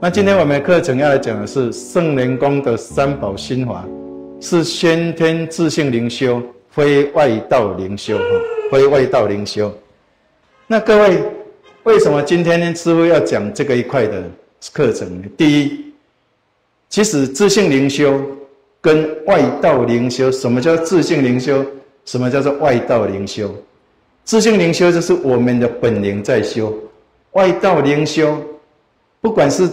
那今天我们的课程要来讲的是圣灵宫的三宝心法，是先天自性灵修，非外道灵修哈，非外道灵修。那各位，为什么今天呢师傅要讲这个一块的课程呢？第一，其实自性灵修跟外道灵修，什么叫自性灵修？什么叫做外道灵修？自性灵修就是我们的本灵在修，外道灵修，不管是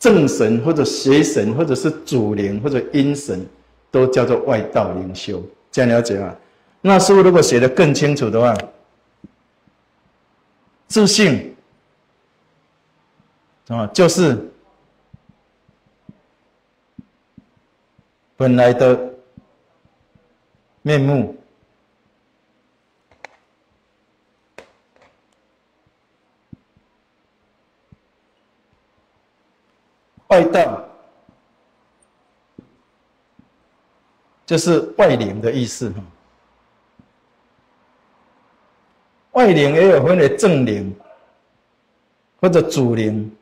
正神或者邪神，或者是主灵或者阴神，都叫做外道灵修。这样了解吗？那师傅如果写的更清楚的话，自信啊，就是本来的面目。外道就是外灵的意思哈。外灵也有分为正灵或者主灵，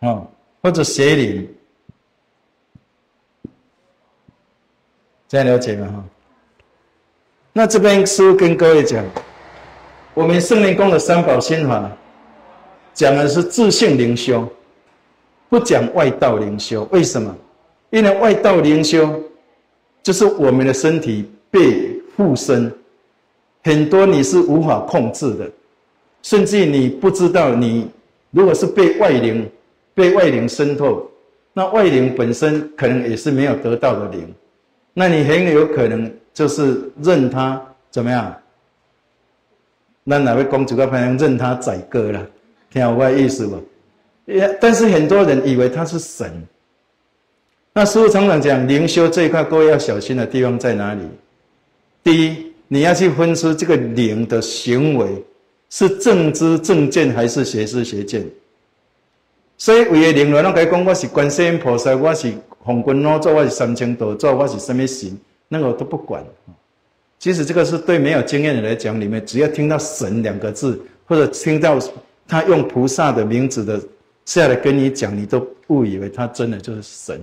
啊，或者邪灵，这样了解吗？哈。那这边师傅跟各位讲，我们圣灵宫的三宝心法。讲的是自性灵修，不讲外道灵修。为什么？因为外道灵修就是我们的身体被附身，很多你是无法控制的，甚至你不知道你如果是被外灵、被外灵渗透，那外灵本身可能也是没有得到的灵，那你很有可能就是任他怎么样？那哪位公主个朋友任他宰割了？听我的意思不？也，但是很多人以为他是神。那师傅常常讲，灵修这一块各位要小心的地方在哪里？第一，你要去分出这个灵的行为是正知正见还是邪知邪见。所以，为了灵来，那该讲我是观世音菩萨，我是红军老祖，我是三清道祖，我是什么神，那个我都不管。其实这个是对没有经验的来讲，你们只要听到“神”两个字，或者听到。他用菩萨的名字的下来跟你讲，你都误以为他真的就是神，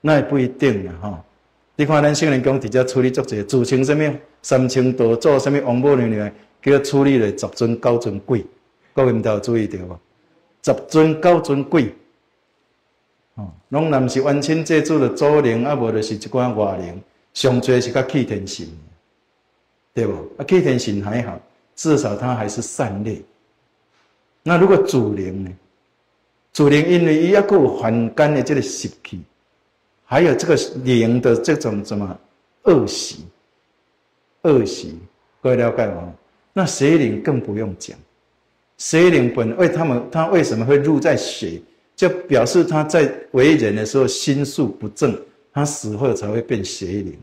那也不一定的哈。你看咱圣人宫底下处理作者，主称什么三清道做什么王母娘娘，叫处理了十尊九尊鬼，各位唔都有注意到无？十尊九尊鬼，哦，拢若唔是完全借助的祖灵，啊无就是一寡外灵，上最是甲气天神，对不？啊，气天神还好，至少他还是善类。那如果主灵呢？主灵因为伊要够凡间的这个习气，还有这个灵的这种什么恶习、恶习，各位了解吗？那邪灵更不用讲，邪灵本为他们，他为什么会入在血？就表示他在为人的时候心术不正，他死后才会变邪灵。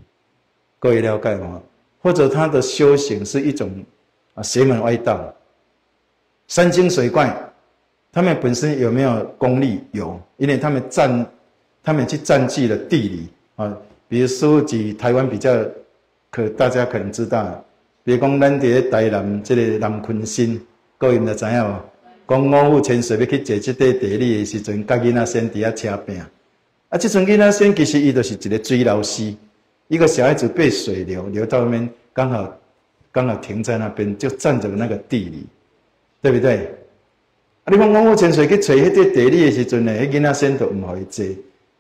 各位了解吗？或者他的修行是一种啊邪门歪道。山精水怪，他们本身有没有功力？有，因为他们占，他们去占据了地理啊。比如说举台湾比较可大家可能知道，比如讲咱伫台南这个南昆新，各位就知影无？讲五虎千岁要去坐这块地理的时阵，甲囡仔先伫遐车拼。啊，这阵囡仔先其实伊就是一个水老师，一个小孩子被水流流到那边，刚好刚好停在那边，就占着那个地理。对不对？啊，你讲五湖千岁去找迄块地理的时阵呢，迄囡仔先都唔可以坐，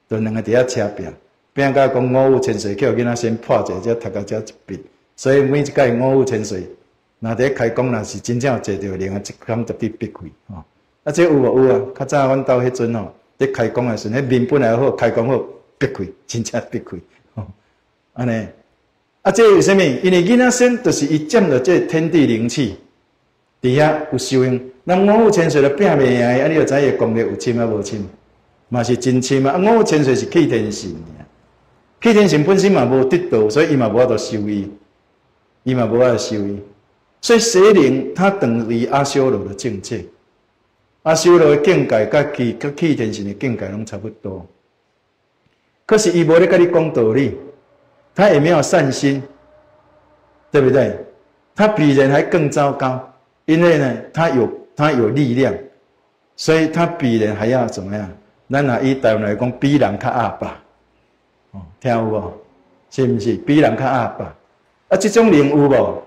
就两个伫遐车边，边甲讲五湖千岁叫囡仔先破者，才读到遮一笔。所以每一届五湖千岁，那伫开工若是真正有坐着，另外一工特别闭开吼。啊，这有无有啊？较早阮兜迄阵吼，伫开工的时阵，迄面本来好，开工好闭开，真正闭开。吼，安尼。啊，这为什么？因为囡仔先就是伊占了这天地灵气。底下有修行，那五湖千岁的拼命啊！啊，你就知伊功力有深啊无深，嘛是真深啊！五湖千岁是气天神，气天神本身嘛无得道，所以伊嘛无法度修伊，伊嘛无法度修伊。所以邪灵它等于阿修罗的境界，阿修罗的境界甲气甲气天神的境界拢差不多。可是伊无咧甲你讲道理，他也没有善心，对不对？他比人还更糟糕。因为呢，他有他有力量，所以他比人还要怎么样？咱拿以台湾来讲，比人较阿爸，哦，听有无？是毋是？比人较阿爸？啊，这种灵有无？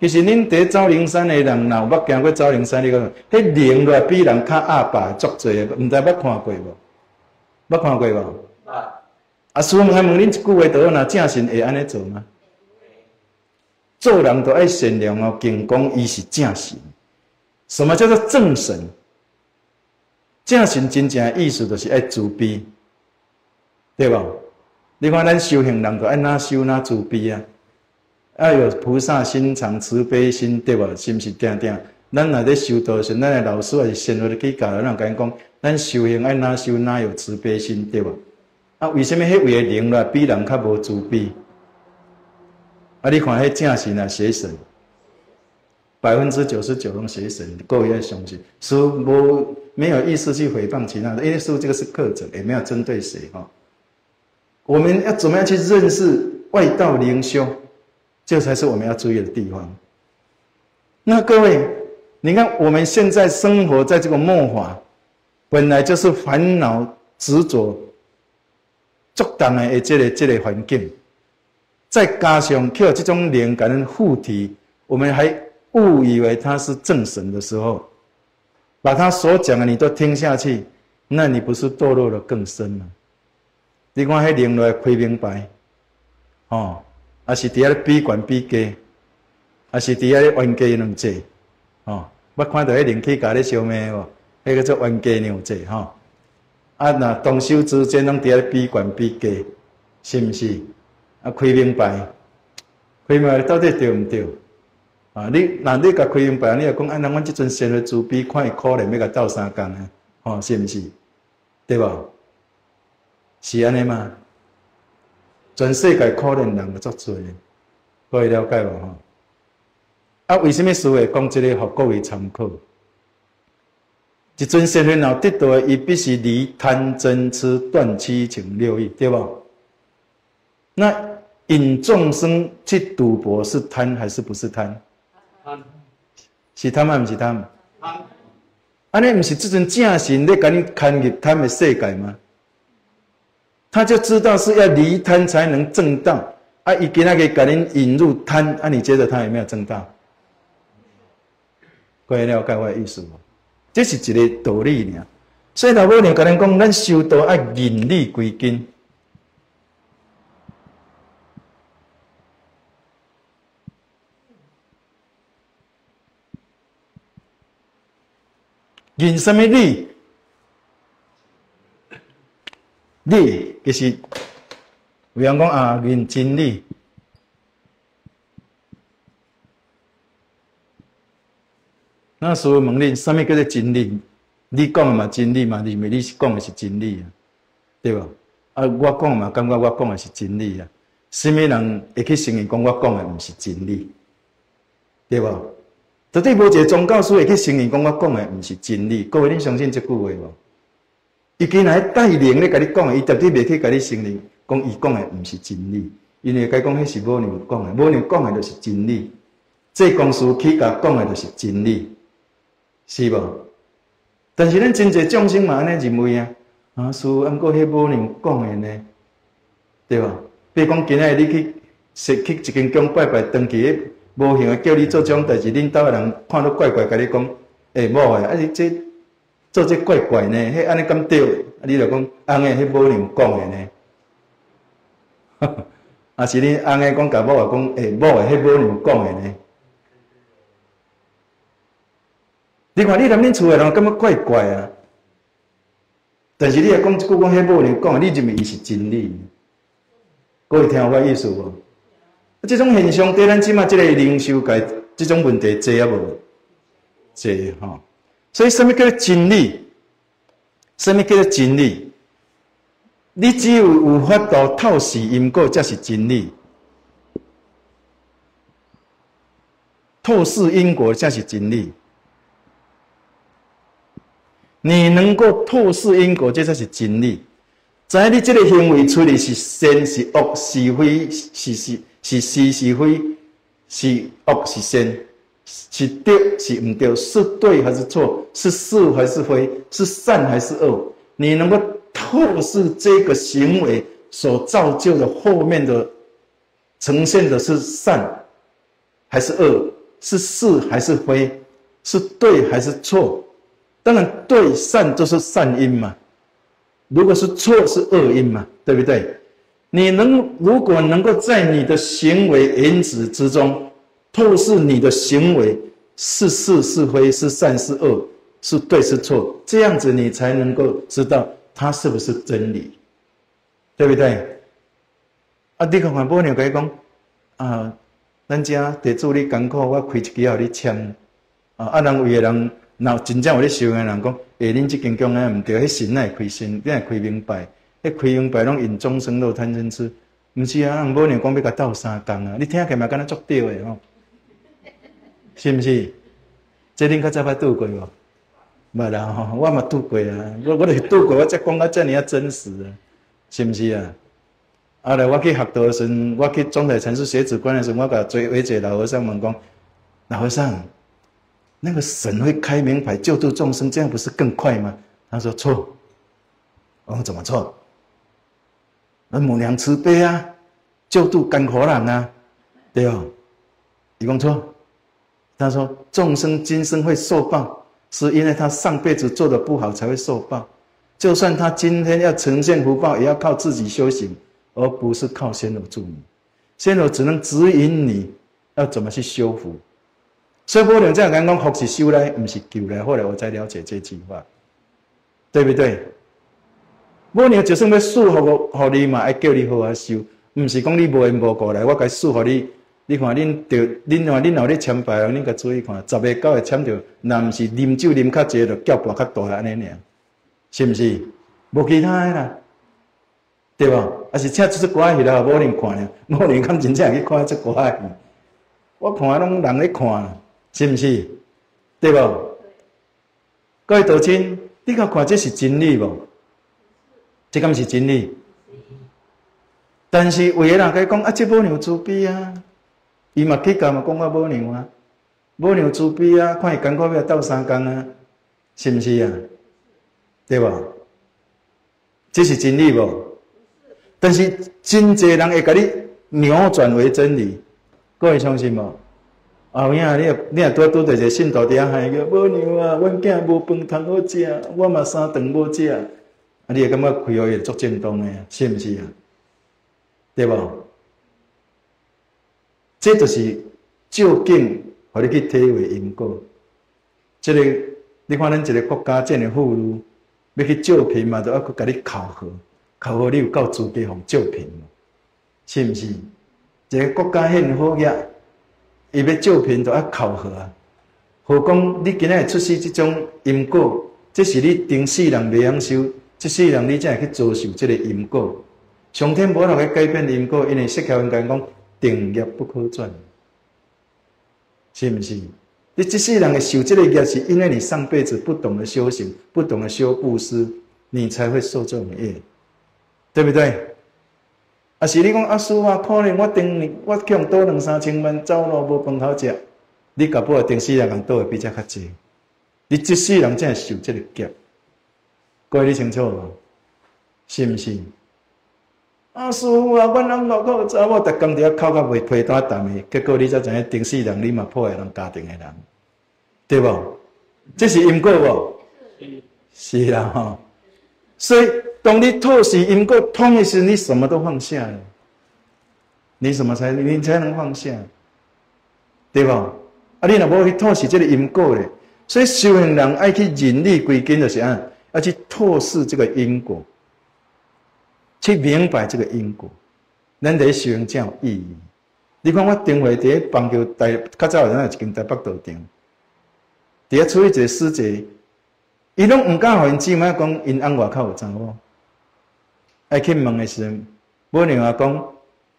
其实恁伫走灵山的人，若有捌行过走灵山，你讲，迄灵个比人较阿爸足多，毋知捌看过无？捌看过无？啊！啊，师傅还问恁一句话，倒若正神会安尼做吗？做人都爱善良哦，敬讲伊是正神。什么叫做正神？正神真正意思就是爱慈悲，对吧？你看咱修行人，都爱哪修哪慈悲啊！要有菩萨心肠、慈悲心，对吧？是毋是？定定，咱若咧修道时，咱诶老师也是先会去教，咱甲因讲，咱修行爱哪修哪有慈悲心，对吧？啊，为什么迄位诶灵啦比人较无慈悲？啊！你看，迄正神啊，邪神，百分之九十九拢邪神，各位要相信。所以无没有意思去诽谤其他的，因为说这个是课程，也没有针对谁哈。我们要怎么样去认识外道灵修？这才是我们要注意的地方。那各位，你看我们现在生活在这个末法，本来就是烦恼执着、作荡的这个这个环境。再加上靠这种灵感的附体，我们还误以为他是正神的时候，把他所讲的你都听下去，那你不是堕落的更深吗？你看迄灵来开明白，哦，还是伫遐比悬比低，还是伫遐冤家两济，哦，捌看到迄灵气甲咧烧灭哦？迄个做冤家两济，吼，啊，那动手之间拢伫遐比悬比低，是毋是？啊，开明白，开明白到底对毋对？啊，你那你甲开明白，你又讲，啊，那阮即阵生活自卑，看伊可怜，要甲斗相共啊？吼，是毋是？对无？是安尼吗？全世界可怜人足多，各位了解无？吼？啊，为什么师会讲即个，互各位参考？一尊生活后得到，伊必须离贪嗔痴断七情六欲，对无？那。引众生去赌博是贪还是不是贪？贪，是贪还是贪？贪。安尼毋是即阵正神咧甲你牵入贪的世界吗？他就知道是要离贪才能正道，啊，伊今仔日甲恁引入贪，啊，你觉得他有没有正道？各位了解我的意思无？这是一个道理尔。所以老母娘甲恁讲，咱修道要引理归根。认什么理？理就是有人讲啊，认真理。那所以问你，什么叫做真理？你讲的嘛真理嘛？认为你是讲的是真理啊？对吧？啊，我讲嘛，感觉我讲的是真理啊？什么人会去承认讲我讲的毋是真理？对吧？绝对无一个宗教师会去承认讲我讲的毋是真理。各位，恁相信这句话无？伊今来带领咧，甲你讲，伊绝对袂去甲你承认讲伊讲的毋是真理，因为该讲迄是无娘讲的，无娘讲的就是真理。这公司去甲讲的就是真理，是无？但是咱真济众生嘛安尼认为啊，啊，是按过迄无娘讲的呢，对吧？比如讲今仔日你去设去一间宫拜拜，登记。无形诶，叫你做种代志，恁兜诶人看到怪怪，甲你讲，诶，某诶，啊你这做这怪怪呢？迄安尼敢对？啊，你著讲，安尼迄无人讲诶呢？啊是你安尼讲，甲某诶讲，诶，某诶迄无人讲诶呢？你看你连恁厝诶人感觉怪怪啊？但是你若讲一句讲迄无人讲，你认为伊是真理？各位听我意思无？这种现象对咱即马即个灵修界，这种问题多啊无？多哈。所以，什么叫做真理？什么叫做真理？你只有有法度透视因果，才是真理。透视因果才是真理。你能够透视因果，这才是真理。在你这个行为处理是善是恶是非是是。是是是非，是恶是善，是对是唔对，是对还是错，是是还是非，是善还是恶？你能够透视这个行为所造就的后面的呈现的是善还是恶？是是还是非？是对还是错？当然，对善就是善因嘛。如果是错，是恶因嘛，对不对？你能如果能够在你的行为言辞之中透视你的行为是是是非，是善是恶，是对是错，这样子你才能够知道它是不是真理，对不对？啊，你看看，波牛甲伊讲啊，咱家地主你艰苦，我开一支互你签啊，啊，人为个人。那真正有咧修的人讲，诶，恁即间讲诶毋对，迄神乃开心，你乃开明白，迄开明白拢因众生乐贪嗔痴，毋是啊，人无念讲要甲斗相共啊，你听起嘛敢若足对诶吼，是毋是？这恁较早捌拄过无？捌啦吼，我嘛拄过啊，我我著拄过，我才讲啊遮尔啊真实啊，是毋是啊？后来我去学道诶时阵，我去中台禅师写止观诶时阵，我甲追维解老和尚问讲，老和尚。那个神会开明牌救度众生，这样不是更快吗？他说错。我说怎么错？那母娘慈悲啊，救度干苦人啊，对哦。一共错。他说众生今生会受报，是因为他上辈子做的不好才会受报。就算他今天要呈现福报，也要靠自己修行，而不是靠仙罗助你。仙罗只能指引你要怎么去修福。所以波娘这样讲，福是修来，不是救来。后来我才了解这句话，对不对？波娘就算要祝福福你嘛，爱叫你好好修，不是讲你无缘无故来，我该祝福你。你看恁着，恁看恁后咧签牌，恁甲注意看，十个九个签着，那毋是啉酒啉较济，就叫大较大安尼尔，是毋是？无其他啦，对吧？还是请出出歌去啦，无人看呢，无人敢真正去看出歌戏。我看拢人咧看。是毋是？对无？各位道亲，你甲看这是真理无？这敢是真理？但是有个人甲伊讲啊，这母娘慈悲啊，伊嘛去教嘛讲我母娘啊，母娘慈悲啊，看伊艰苦要斗三工啊，是毋是啊？对无？这是真理无？但是真济人会甲你扭转为真理，各位相信无？后影，你也你也拄拄着一个信徒伫遐喊个母娘啊，阮囝无饭通好食，我嘛三顿无食，啊，你会感觉开学也足正当诶，是毋是啊？对无？这就是照镜，互你去体会因果。即个，你看咱一个国家这样富裕，要去救贫嘛，都要去甲你考核，考核你有够资格互救贫，是毋是？一个国家很好个。伊要照片都要考核啊！何况你今仔日出世这种因果，这是你定世人未享受，即世人你才会去遭受这个因果。上天无法去改变因果，因为释迦文讲讲定业不可转，是毋是？你即世人会受这个业，是因为你上辈子不懂得修行，不懂得修布施，你才会受这种业，对不对？啊！是你讲阿叔啊，可能我顶年我去用多两三千万走路无饭头食，你搞不好顶世人人倒会比较较济。你即世人才会受这个劫，各位你清楚无？是毋是？阿叔啊，阮人老公查某，逐工伫遐哭甲袂皮单淡的，结果你才知影顶世人你嘛破坏人家庭的人，对无？这是因果无？是啦吼，所以。当你透视因果通的时，你什么都放下了。你什么才你才能放下？对吧？啊，你若无去透视这个因果咧，所以修行人爱去引力归根就是安，要去透视这个因果，去明白这个因果，咱得修行才有意义。你看我顶位伫咧邦桥台，较早人也一间台北道场，伫遐处理一个师姐，伊拢毋敢互因姊妹讲因翁外口有查某。爱去问的时阵，母娘啊讲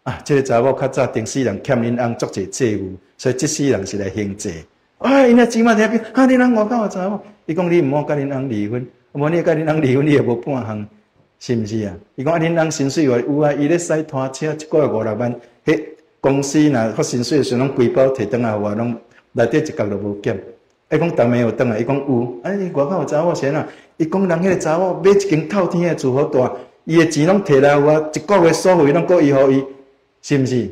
啊，这个查某较早定世人欠因翁做者债务，所以这世人是来还债。哎，因阿姊妹听边，啊，恁翁外口有查某，伊讲你毋好甲恁翁离婚，无你甲恁翁离婚，你也无半项，是毋是啊？伊讲啊，恁翁薪水有啊，伊咧使拖车，一个月五六万，迄公司若发薪水的时阵，拢规包摕倒来，我拢内底一角都无减。伊讲当暝有倒来，伊讲有，啊，伊外口有查某先啊。伊讲人迄个查某买一间透天的厝好大，伊的钱拢摕来有啊，一个月所费拢够伊互伊，是毋是？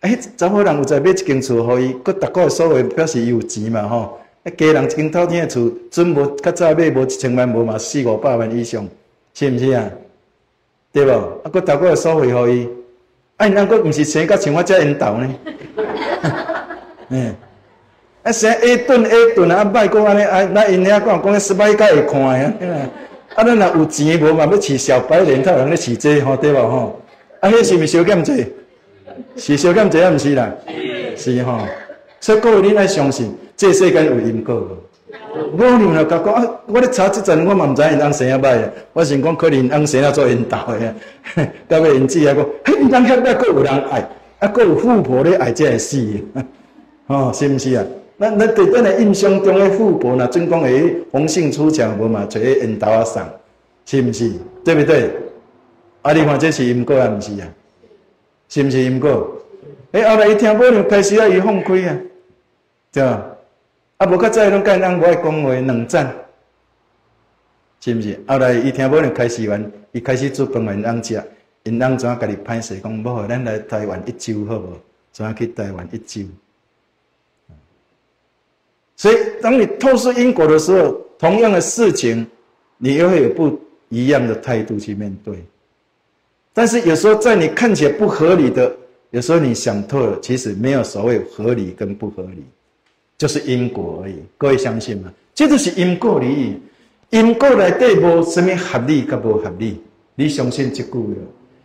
啊，迄查某人有在买一间厝互伊，佮逐个月所费表示伊有钱嘛吼。啊，家人一间透天的厝，准无较早买无一千万无嘛，四五百万以上，是毋是啊？对无？啊，佫逐个月所费互伊，啊，因阿佫毋是生甲像我遮缘投呢？嗯。啊，生 A 顿 A 顿啊，歹过安尼啊，那因遐讲讲失败，甲会看诶。啊，啊咱若有钱无嘛，要饲小白脸，他人咧饲这吼，对无吼？啊，迄是毋是小减济？是小减济啊，毋是啦？是吼。所以各位，恁爱相信，这世间有因果无？我你们甲讲啊，我咧查即阵，我嘛毋知因翁生啊歹啊。我想讲，可能因翁生啊做因导的，到尾因姊啊讲，嘿，人遐遐佫有人爱，啊，佫有富婆咧爱这个死，吼，是毋是啊？咱咱对咱的印象中的富婆呐，准讲诶，红杏出墙无嘛，找迄缘投啊送，是毋是？对不对？啊，你看这是因果啊，毋是啊？是毋是因果？诶，后来伊听无了，开始啊，伊放开啊，对吧？啊，无较早拢甲因翁无爱讲话冷战，是毋是？后来伊听无了，开始完，伊开始做饭因翁食，因翁怎啊家己歹势讲，无，咱来台湾一周好无？怎啊去台湾一周？所以，当你透视因果的时候，同样的事情，你又会有不一样的态度去面对。但是有时候，在你看起来不合理的，有时候你想透了，其实没有所谓合理跟不合理，就是因果而已。各位相信吗？这就是因果而已。因果内底无什么合理跟不合理，你相信这句了？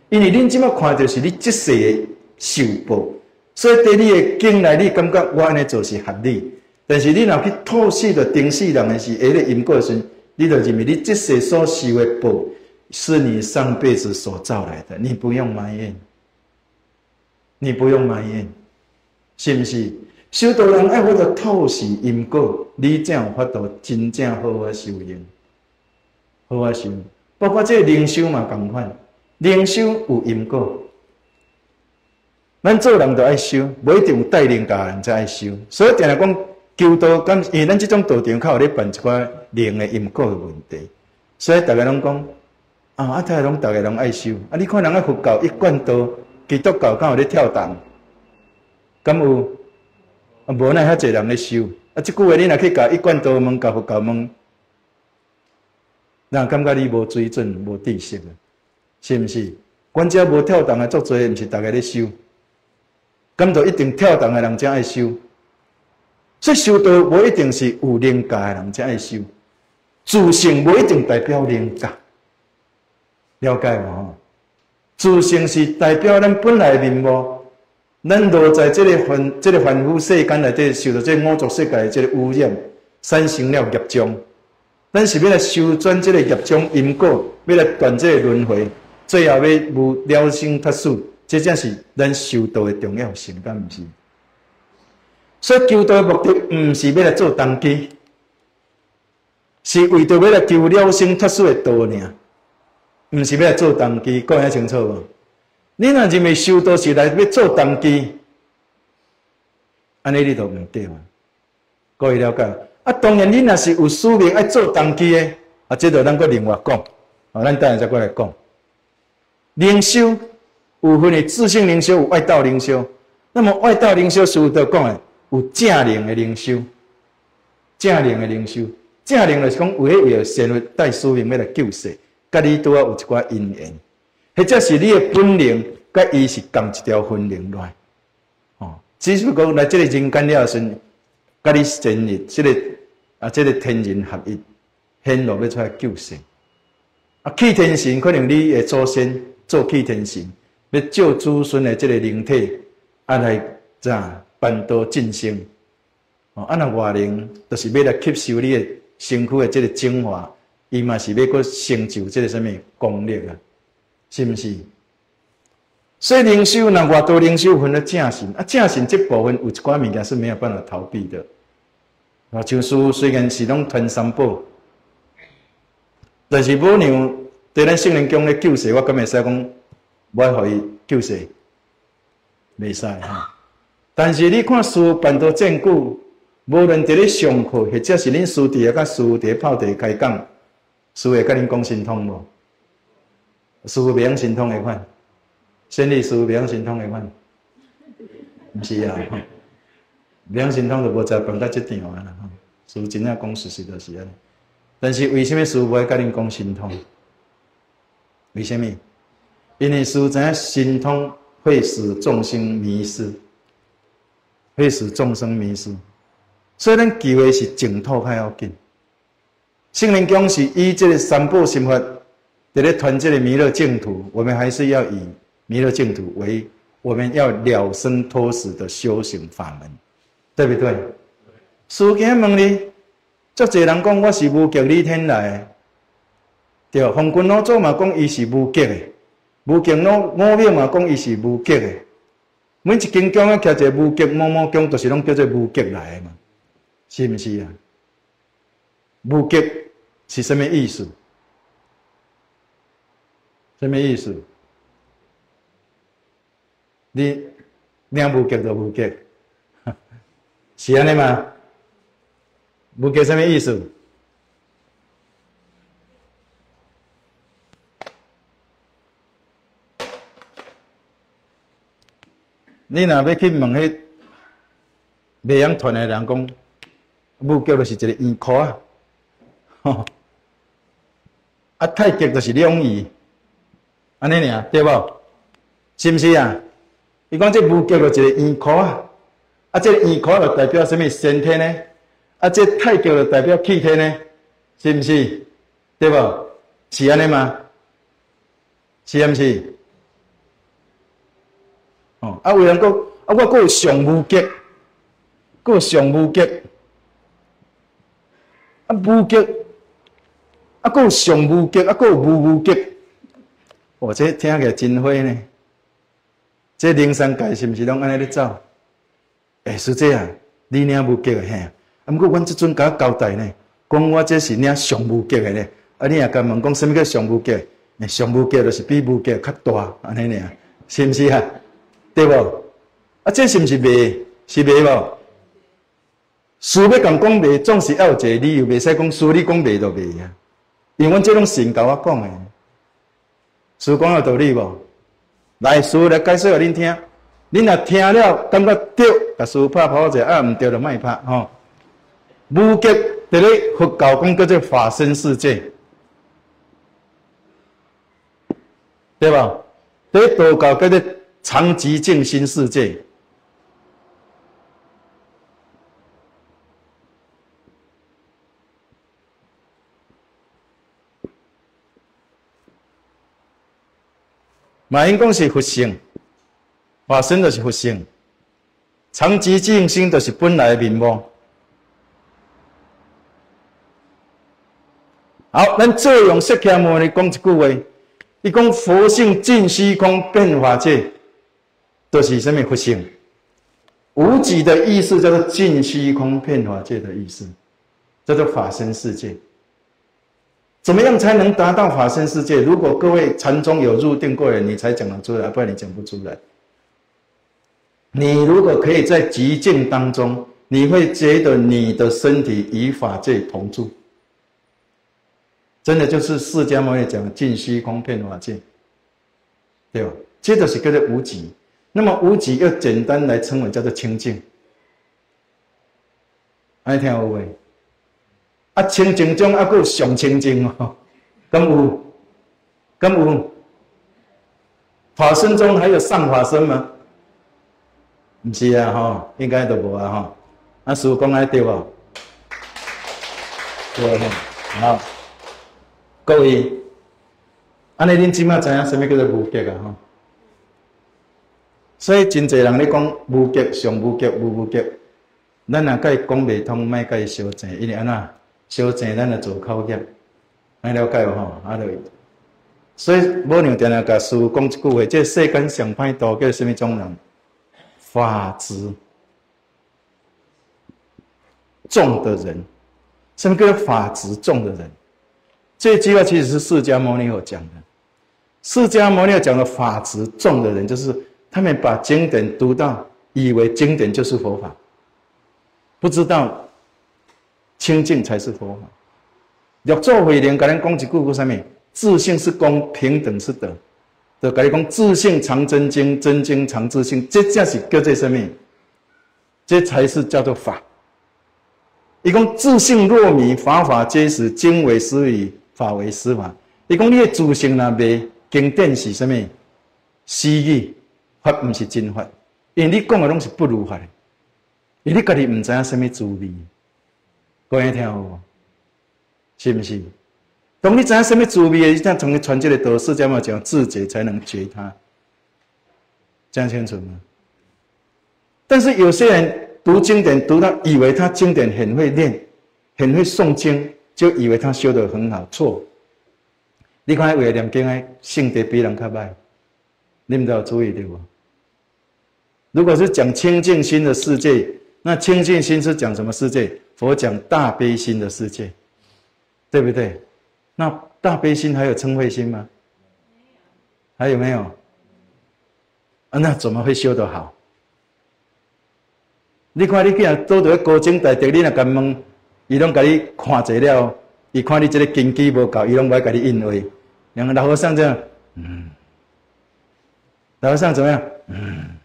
因为恁即么看就是你即世的受报，所以在你的经内，你感觉我安尼做是合理。但是你若去透视的定死人的是下个因果时，你就认为你这世所受的报是你上辈子所造来的，你不用埋怨，你不用埋怨，是不是？修道人爱或者透视因果，你才有法度真正好好修行，好好修。包括这灵修嘛，共款，灵修有因果，咱做人都爱修，不一定带领家人才爱修，所以定来讲。求道，因为咱即种道场较有咧办一寡灵的因果的问题，所以大家拢讲啊，啊，太拢大家拢爱修，啊，你看人家佛教一贯道，基督教敢有咧跳动，敢有？啊？无奈遐济人咧修，啊，即句话你若去甲一贯道门，甲佛教门，人感觉你无水准、无知识？是毋是？阮遮无跳动的作多，毋是大家咧修，咁就一定跳动的人才爱修。所以修道无一定是有灵界的人才爱修，自信无一定代表灵界，了解无？自信是代表咱本来面目，咱落在这个凡这个凡夫世间内底受到这五浊世界的这个污染，产生了业障，咱是要来修转这个业障因果，要来断这个轮回，最后要无了生脱死，这正是咱修道的重要性，敢毋是？所以求道的目的，毋是要来做当机，是为着要来求了生脱死的道尔，毋是要来做当机，讲遐清楚无？你若认为修道是来要做当机，安尼你就毋对嘛？各位了解？啊，当然你若是有使命爱做当机的，啊，这着咱搁另外讲，啊，咱等下再过来讲。灵修有分的自性灵修，有外道灵修。那么外道灵修，师傅都讲诶。有正灵的灵修，正灵的灵修，正灵就是讲为为了善为带使命要来救世，甲你拄啊有一寡因缘，或者是你的本灵，甲伊是共一条分灵来，哦，只是讲来这个人间了时，甲你成立这个啊，这个天人合一，显露要出来救世。啊，气天神可能你的祖先做气天神，要救子孙的这个灵体，啊来怎？办道晋升，哦，啊那外灵就是要来吸收你的身躯的这个精华，伊嘛是要搁成就这个什么功力啊？是毋是？所以灵修那外道灵修分了正神，啊正神这部分有一寡物件是没有办法逃避的。啊，像书虽然是拢传三宝，但是无娘对咱圣灵宫咧救世，我敢会使讲，我互伊救世，袂使哈。但是你看书办到证据，无论伫咧上课，或者是恁师弟啊，甲师弟泡茶开讲，师会甲恁讲神通无？师傅袂神通的款，先例师傅袂神通的款，毋是啊，袂神通就无再办到即场啊啦，师傅真正讲事实就是安尼。但是为什么师傅会甲恁讲神通？为什么？因为师傅知影神通会使众生迷失。会使众生迷失，所以咱求的是净土较要紧。圣灵讲是以这个三宝心法，在咧团结的弥勒净土，我们还是要以弥勒净土为我们要了生脱死的修行法门，对不对？师今问你，足侪人讲我是无极逆天来，对，红军老祖嘛讲伊是无极的，无极老五庙嘛讲伊是无极的。每一间宫啊，徛一个无极某某宫，都是拢叫做无极来的嘛，是毋是啊？无极是什么意思？什么意思？你念无极就无极，是安尼吗？无极什么意思？你若要去问迄未养团的人讲，武极就是一个圆箍啊，吼，啊太极就是两仪，安尼尔对无？是毋是啊？伊讲这武极就一个圆箍啊，啊这圆箍就代表什么身体呢？啊这太极就代表气体呢？是毋是？对无？是安尼吗？是毋是？哦，啊，有人讲，啊，我阁有上无极，阁有上无极，啊，无极，啊，阁有上无极，啊，阁有无无极，哦，这听起来真火呢。这灵山界是毋是拢安尼咧走？哎，是这样，你领无极的嘿，啊，毋过阮即阵甲交代呢，讲我这是领上无极的呢，啊，你也甲问讲，什么叫上无极？上无极就是比无极较大，安尼尔，是毋是啊？对无？啊，这是毋是卖？是卖无？书要讲讲卖，总是要有一个理由，未使讲书你讲卖就卖啊。因为阮这种神教我讲诶，书讲有道理无？来，书来解释互恁听。恁若听了感觉对，甲书拍拍者；啊，毋对就莫拍吼。无极伫咧佛教讲叫做法身世界，对吧？伫道教叫做。长极静心世界，马英公是佛性，法身就是佛性，长极静心就是本来面目。好，咱再用释迦牟尼讲一句话，伊讲佛性尽虚空变化界。都是什么佛性？无极的意思叫做尽虚空遍法界的意思，叫做法身世界。怎么样才能达到法身世界？如果各位禅宗有入定过人，你才讲得出来，不然你讲不出来。你如果可以在极静当中，你会觉得你的身体与法界同住，真的就是释迦牟尼讲的尽虚空遍法界，对吧？这就是叫做无极。那么无极又简单来称为叫做清净，爱听有未？啊，清净中啊，有上清净哦，咁有，咁有，法身中还有上法身吗？唔是啊，吼，应该都无啊，吼。啊，师傅讲来对无？对啊，好，各位，安尼恁即马知影什么叫做无极啊？吼？所以真侪人咧讲无极、上无极、无无极，咱若甲伊讲袂通，莫甲伊相争，因为安那相争，咱就做口业，安了解无吼？啊，就所以无娘定定甲师父讲一句话，这世间上歹多叫什么种人？法执重的人，什么叫做法执重的人？这句话其实是释迦牟尼有讲的。释迦牟尼讲的法执重的人，就是。他们把经典读到以为经典就是佛法，不知道清净才是佛法。六祖慧能跟咱讲一句句什么？自性是公，平等是德。就跟你讲，自性常真经，真经常自性，这才是叫做什么？这才是叫做法。伊讲自性若迷，法法皆是经为实语，法为实法。伊讲你的自性若未经典是什么？私语法毋是真法，因为你讲的拢是不如法，因为你家己毋知影什么滋味。各位听好无？是毋是？当你知影什么滋味，你才从你传这个道，释迦牟尼讲自觉才能觉他，讲清楚吗？但是有些人。读经典读到以为他经典很会念，很会诵经，就以为他修得很好。错！你看为了念经哎，性德比人较歹，你们都要注意对不？如果是讲清净心的世界，那清净心是讲什么世界？佛讲大悲心的世界，对不对？那大悲心还有嗔恚心吗？还有没有？啊，那怎么会修得好？你看你囝倒在高中大德，你若敢问，伊拢甲你看者了，伊看你这个根基无够，伊拢不爱甲你应会。两个老和尚这样，嗯，老和尚怎么样？嗯，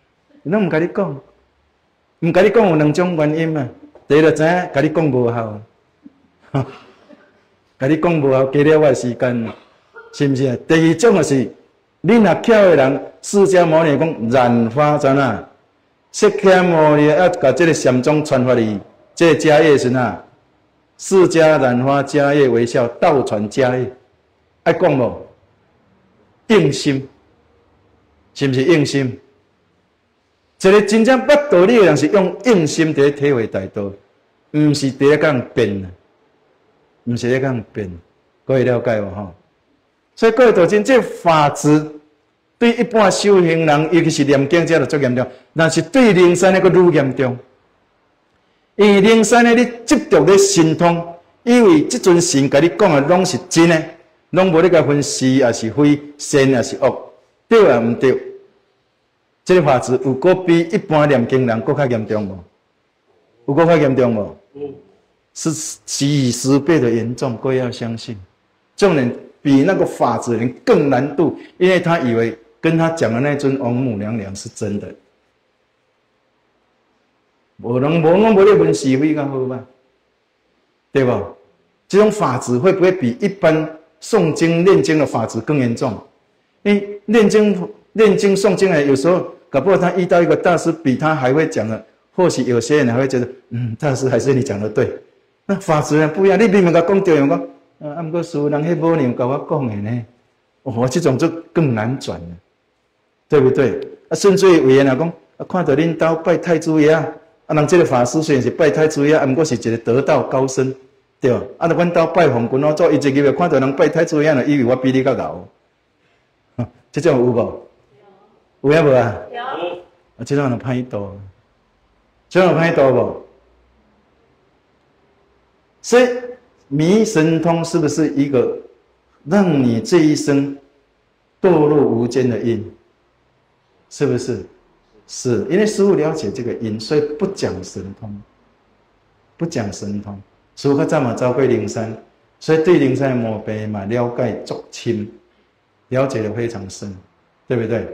拢唔甲你讲，唔甲你讲有两种原因嘛。第一就知影甲你讲无效，哈，甲你讲无效，加了我时间，是毋是啊？第二种就是你若巧的人，释迦牟尼讲染花在哪？释迦牟尼要把这个禅宗传发去，这个家业是哪？释迦染花家业微笑，道传家业，爱讲无？用心，是不是用心？一个真正捌道理的人是用用心伫体会大道，毋是伫咧讲变，毋是咧讲变，各位了解无吼？所以各位道真这法治。对一般修行人，尤其是念经者，就最严重。但是对灵山那个愈严重，因为灵山的你执着咧神通，因为这尊神甲你讲的拢是真的，拢无咧甲分是也是非，善也是恶，对也毋对。这个法子有个比一般念经人更较严重无？有个较严重无？是几十倍的严重，各位要相信。这种人比那个法子人更难度，因为他以为。跟他讲的那尊王母娘娘是真的，无能无能无咧问是非较好吧？对吧？这种法子会不会比一般诵经念经的法子更严重？因为念经念经诵经啊，有时候搞不好他遇到一个大师比他还会讲的，或许有些人还会觉得，嗯，大师还是你讲的对。那法子呢不一样，你明明甲讲对，讲，啊，啊，不过师人迄无念甲我讲的呢，哦，这种就更难转了。对不对？啊，甚至于有人讲，啊，看到恁兜拜太子爷啊，人这个法师虽然是拜太子爷，啊，毋过是一个得道高僧，对啊，啊，阮兜拜红军哦，做一直入来看到人拜太子爷呢，以为我比你较老，这种有无？有影无啊？有。啊，这种能歹多，这种歹多无？所以迷神通是不是一个让你这一生堕入无间的因？是不是？是因为师傅了解这个因，所以不讲神通，不讲神通。师傅这么招贵灵山，所以对灵山的墓碑嘛了解足清，了解的非常深，对不对？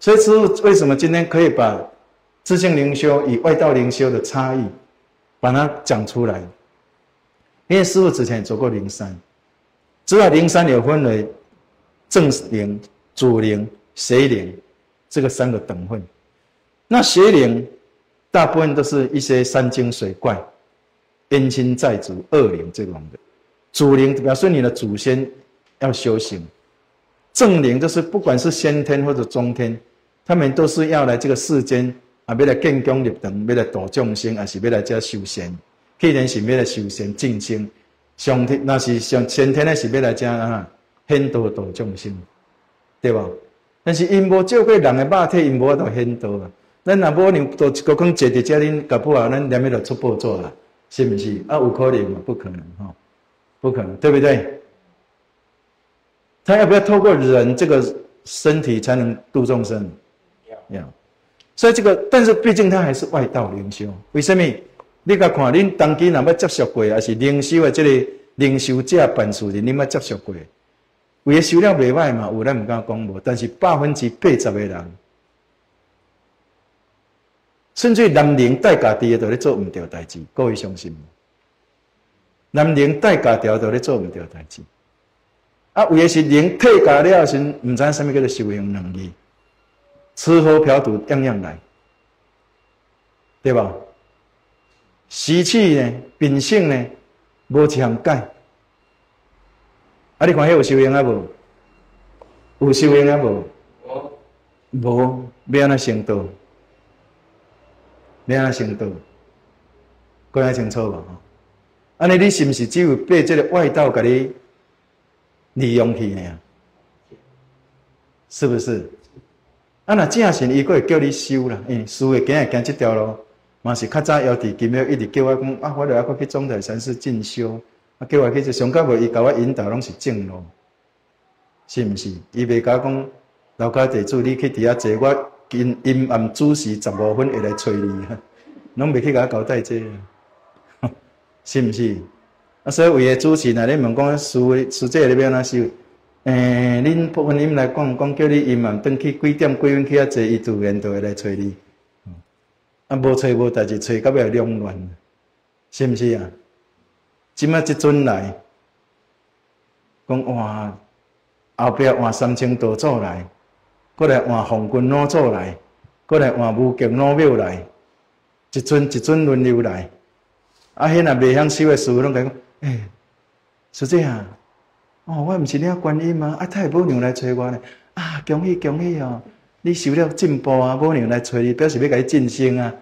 所以师傅为什么今天可以把自性灵修与外道灵修的差异，把它讲出来？因为师傅之前也走过灵山，知道灵山有分为正灵、主灵、邪灵。这个三个等分，那邪灵大部分都是一些山精水怪、冤亲债主、恶灵这种的。主灵表示你的祖先要修行，正灵就是不管是先天或者中天，他们都是要来这个世间啊，要来建功立德，要来度众生，还是要来遮修仙？既然是要来修仙进心，上天那是上先天的是要来遮啊，很多度众生，对吧？但是因无照过人的肉体，因无法度很多啊！咱若无能做一个空坐伫遮，恁搞不好咱连迄个出报做啦，是毋是？啊，有可能吗？不可能哈，不可能，对不对？他要不要透过人这个身体才能度众生？要。要。所以这个，但是毕竟他还是外道灵修。为什么？你甲看，恁当今若要接受过，还是灵修的这个灵修者办事人，恁要接受过？为修了袂歹嘛，有咱毋敢讲无，但是百分之八十的人，甚至男灵带家己的都咧做毋对代志，各位相信？男灵带家调都咧做毋对代志，啊，为的是灵退家了时，毋知啥物叫做修行能力。吃喝嫖赌样样来，对吧？习气呢，秉性呢，无一项改。啊，你看迄有修行啊无？有修行啊无？无，要安怎成道？要安怎成道？讲得清楚无？安尼你是毋是只有被这个外道甲你利用去呢？是不是？啊，那正神伊佫会叫你修啦，嗯，修会行会行即条路，嘛是较早要伫金庙一直叫我讲，啊，我著还佫去中台禅寺进修，啊，叫我去就上到无伊甲我引导拢是正路，是毋是？伊袂甲我讲，老家地主你去伫遐坐，我阴阴暗主时十五分会来催你，拢袂去甲我交代这，是毋是？啊，所以为个主持，若你问讲书书这里要安怎修？诶，恁部分恁来讲讲，叫你伊嘛转去几点几分去遐坐，伊自然就会来找你。啊，无找无代志，找到尾两乱，是毋是啊？即摆即阵来，讲换后壁换三清道祖来，过来换红军老祖来，过来换武警老庙来，一尊一尊轮流来。啊，迄若袂晓修诶师傅拢甲讲，诶，是这样。哦，我毋是领观音吗？啊，太婆娘来找我呢。啊，恭喜恭喜哦！你修了进步啊，婆娘来找你，表示要甲你晋升啊，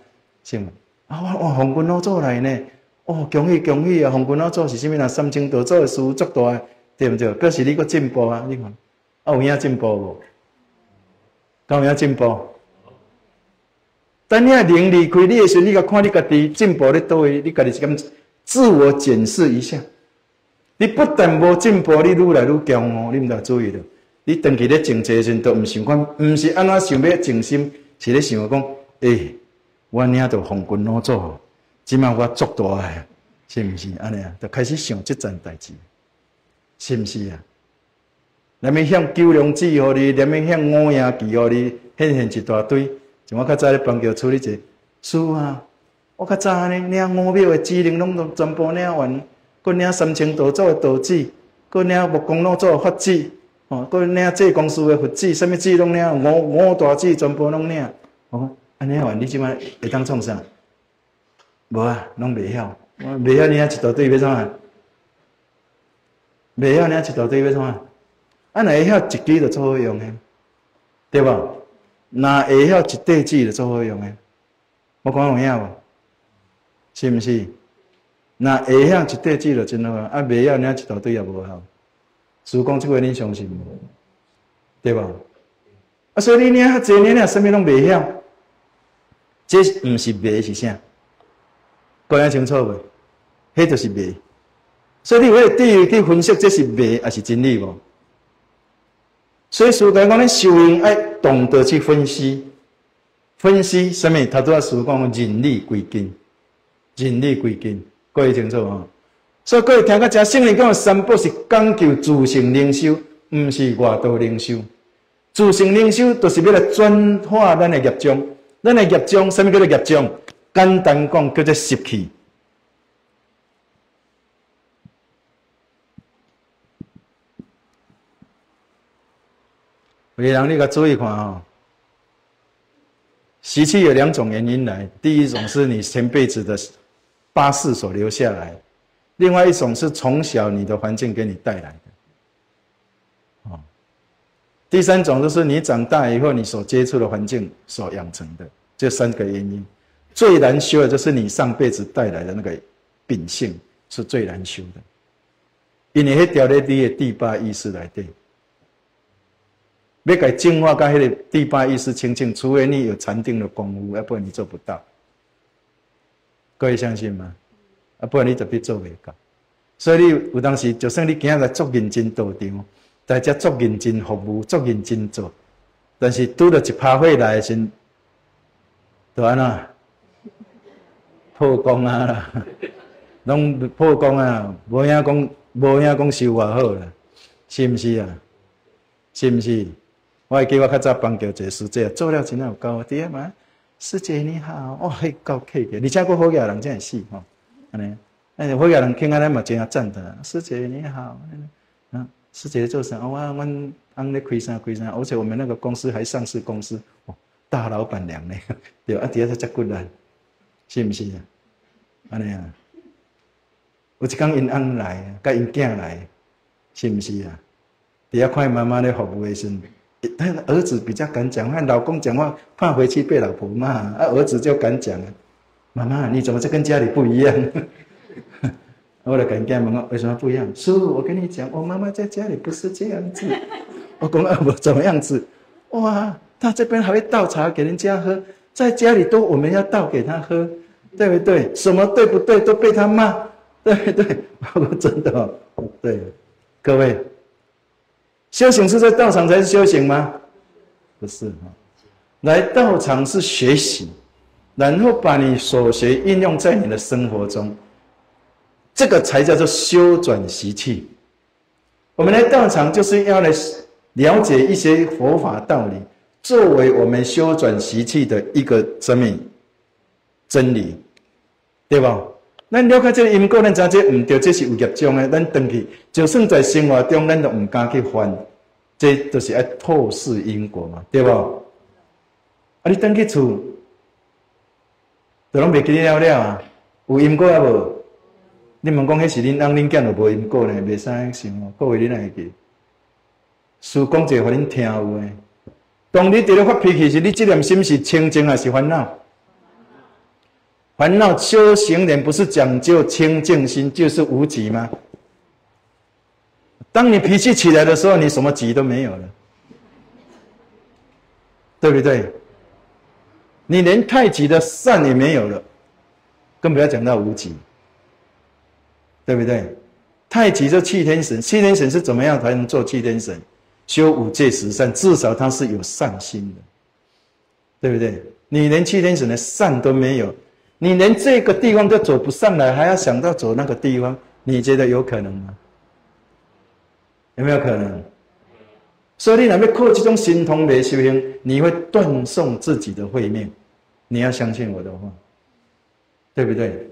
是吗？啊，我我，红军老祖来呢。哦，恭喜恭喜啊！红军老祖是啥物啊？三清道祖的师足大，对毋对？表示你个进步啊，你看，啊有影进步无？有影进步？等你啊灵离开你的时候，你甲看你家己进步咧倒位，你家己是咁自我检视一下。你不但无进步，你愈来愈骄傲，你毋得注意着。你长期咧静坐时，都毋想讲，毋是安怎想要静心，是咧想讲，诶，我领着红军老祖，即摆我足大诶，是毋是安尼啊？就开始想即件代志，是毋是啊？连面向九龙寺互你，连面向五营旗互你，现现一大堆。像我较早咧帮桥处理者，是啊，我较早安尼领五秒诶指令，拢都全部领完。佫领三清道祖诶道旨，佫领木公老祖诶法旨，吼，佫领这公司诶佛旨，啥物旨拢领，五五大旨全部拢领。哦，安尼话，你即摆会当创啥？无啊，拢袂晓。我袂晓领一大堆要创啊？袂晓领一大堆要创啊？啊，若会晓一支就做好用诶，对无？若会晓一块纸就做好用诶，我讲有影无？是毋是？那会晓一块纸就真好啊，啊袂晓领一大堆也无效。所以讲即个恁相信无？对吧？啊，所以你领较济，你领啥物拢袂晓，这毋是袂是啥？讲得清楚未？迄就是袂。所以你会第一去分析这是袂还是真理无？所以书讲讲，你修行爱懂得去分析，分析啥物？他都要书讲人理归根，人理归根。各位清楚哦，所以各位听到这圣人讲三宝是讲究自性灵修，毋是外道灵修。自性灵修就是要来转化咱的业障，咱的业障，什么叫做业障？简单讲叫做习气。有人你甲注意看哦，习气有两种原因来，第一种是你前辈子的。八世所留下来，另外一种是从小你的环境给你带来的，啊，第三种就是你长大以后你所接触的环境所养成的，这三个原因。最难修的就是你上辈子带来的那个秉性是最难修的，因为迄条咧你的第八意识来对，要改净化跟迄个第八意识清净，除非你有禅定的功夫，要不然你做不到。各位相信吗？啊，不然你就必做袂到。所以你有当时，就算你今日来做认真道场，大家做认真服务，做认真做，但是拄着一拍火来时，对啊，破功啊，拢破功啊，无影讲，无影讲修偌好啦，是毋是啊？是毋是？我会记我较早帮叫一个师姐，做了真有够啊！爹嘛，师姐你好，哇，迄够客气，而且佫好个人真系死吼，安尼，哎，好个人听安尼嘛真啊赞的，师姐你好，啊，师姐做啥？我阮安咧开啥开啥，而且我们那个公司还上市公司，哦，大老板娘呢，对啊，底下才接骨人，是毋是啊？安尼啊，有一工因翁来，甲因囝来，是毋是啊？底下看妈妈咧服务诶时。他儿子比较敢讲话，老公讲话怕回去被老婆骂，啊，儿子就敢讲啊。妈妈，你怎么这跟家里不一样？我来跟家问我为什么不一样？叔，我跟你讲，我妈妈在家里不是这样子。我讲啊，我怎么样子？哇，他这边还会倒茶给人家喝，在家里都我们要倒给他喝，对不对？什么对不对？都被他骂，对不对？我真的，对，各位。修行是在道场才是修行吗？不是哈，来道场是学习，然后把你所学应用在你的生活中，这个才叫做修转习气。我们来道场就是要来了解一些佛法道理，作为我们修转习气的一个生命真理，对吧？咱了解这个因果，咱知这唔对，这是有业障的。咱回去，就算在生活中，咱都唔敢去犯，这都是爱透视因果嘛，对不？啊，你回去厝，都拢袂记了了啊？有因果啊无？你问讲，迄是恁翁恁囝就无因果呢？袂使想哦，各位恁会记？事讲者互恁听有诶。当你伫咧发脾气时，你这念心是清净还是烦恼？烦恼修行人不是讲究清净心，就是无极吗？当你脾气起来的时候，你什么极都没有了，对不对？你连太极的善也没有了，更不要讲到无极，对不对？太极就气天神，气天神是怎么样才能做气天神？修五戒十善，至少他是有善心的，对不对？你连气天神的善都没有。你连这个地方都走不上来，还要想到走那个地方，你觉得有可能吗？有没有可能？所以你若要靠这种心通来修行，你会断送自己的慧命。你要相信我的话，对不对？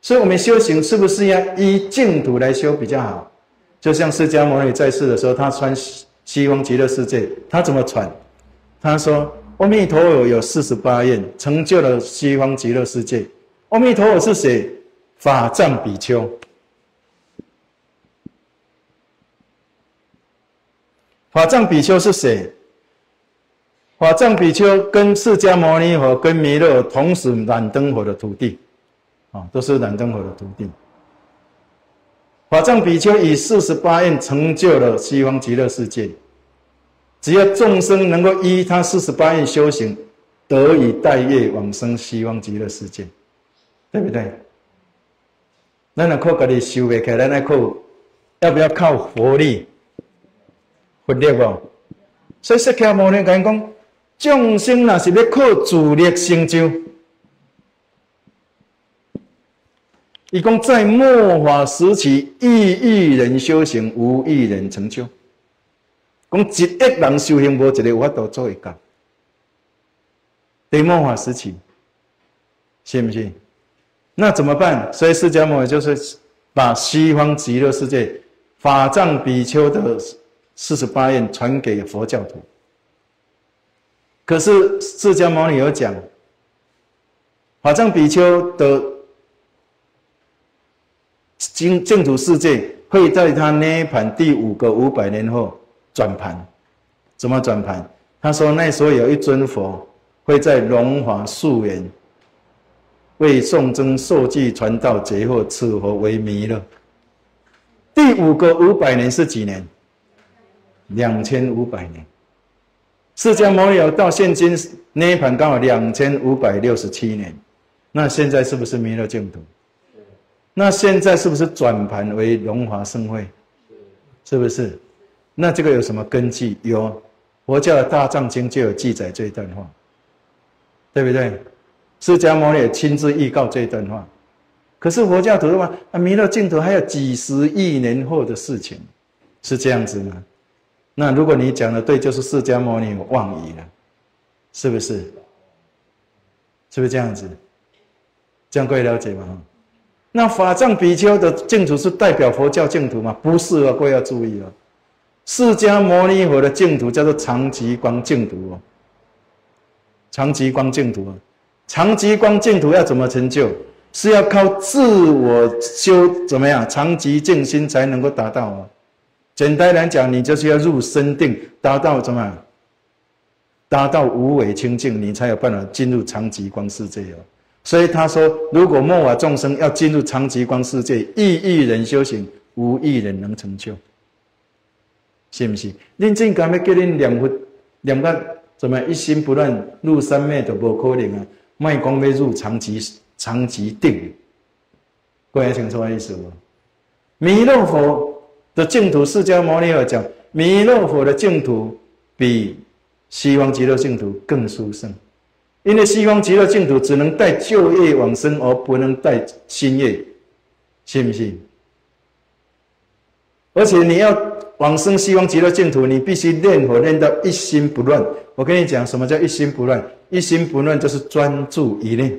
所以，我们修行是不是要依净土来修比较好？就像释迦牟尼在世的时候，他传西方极乐世界，他怎么传？他说。阿弥陀佛有四十八愿，成就了西方极乐世界。阿弥陀佛是谁？法藏比丘。法藏比丘是谁？法藏比丘跟释迦牟尼佛、跟弥勒同时燃灯火的徒弟，啊，都是燃灯火的徒弟。法藏比丘以四十八愿成就了西方极乐世界。只要众生能够依他四十八愿修行，得以待业往生西方极乐世界，对不对？咱能靠家己修未开，咱来靠要不要靠佛力？佛力不？所以释迦牟尼讲讲，众生若是要靠自力成就，伊讲在末法时期，一亿人修行，无一人成就。讲一亿人修行，无一个有法度做会到。在末法时期，信不信？那怎么办？所以释迦牟尼就是把西方极乐世界法藏比丘的四十八愿传给佛教徒。可是释迦牟尼有讲，法藏比丘的净净土世界会在他涅盘第五个五百年后。转盘，怎么转盘？他说那时候有一尊佛会在龙华树园为众生受记传道解惑，赐佛为弥勒。第五个五百年是几年？两千五百年。释迦牟尼到现今涅盘刚好两千五百六十七年。那现在是不是弥勒净土？那现在是不是转盘为龙华盛会？是不是？那这个有什么根据？有佛教的大藏经就有记载这一段话，对不对？释迦牟尼亲自预告这一段话。可是佛教徒的话，啊，弥勒净土还有几十亿年后的事情，是这样子吗？那如果你讲的对，就是释迦牟尼妄语了，是不是？是不是这样子？这样各位了解吗？那法藏比丘的净土是代表佛教净土吗？不是哦，各位要注意哦。释迦牟尼佛的净土叫做长吉光净土哦，长吉光净土啊，长吉光净土要怎么成就？是要靠自我修怎么样？长极静心才能够达到啊！简单来讲，你就是要入深定，达到怎么样？达到无为清净，你才有办法进入长极光世界哦。所以他说，如果末法众生要进入长极光世界，一亿人修行，无一人能成就，信不信？恁正刚要叫恁念佛念个怎么一心不乱入三昧都无可能啊！卖讲要入长极。长极定，各位清楚意思不？弥勒佛的净土，释迦牟尼佛讲，弥勒佛的净土比西方极乐净土更殊胜，因为西方极乐净土只能带旧业往生，而不能带新业，信不信？而且你要往生西方极乐净土，你必须念佛念到一心不乱。我跟你讲，什么叫一心不乱？一心不乱就是专注一念。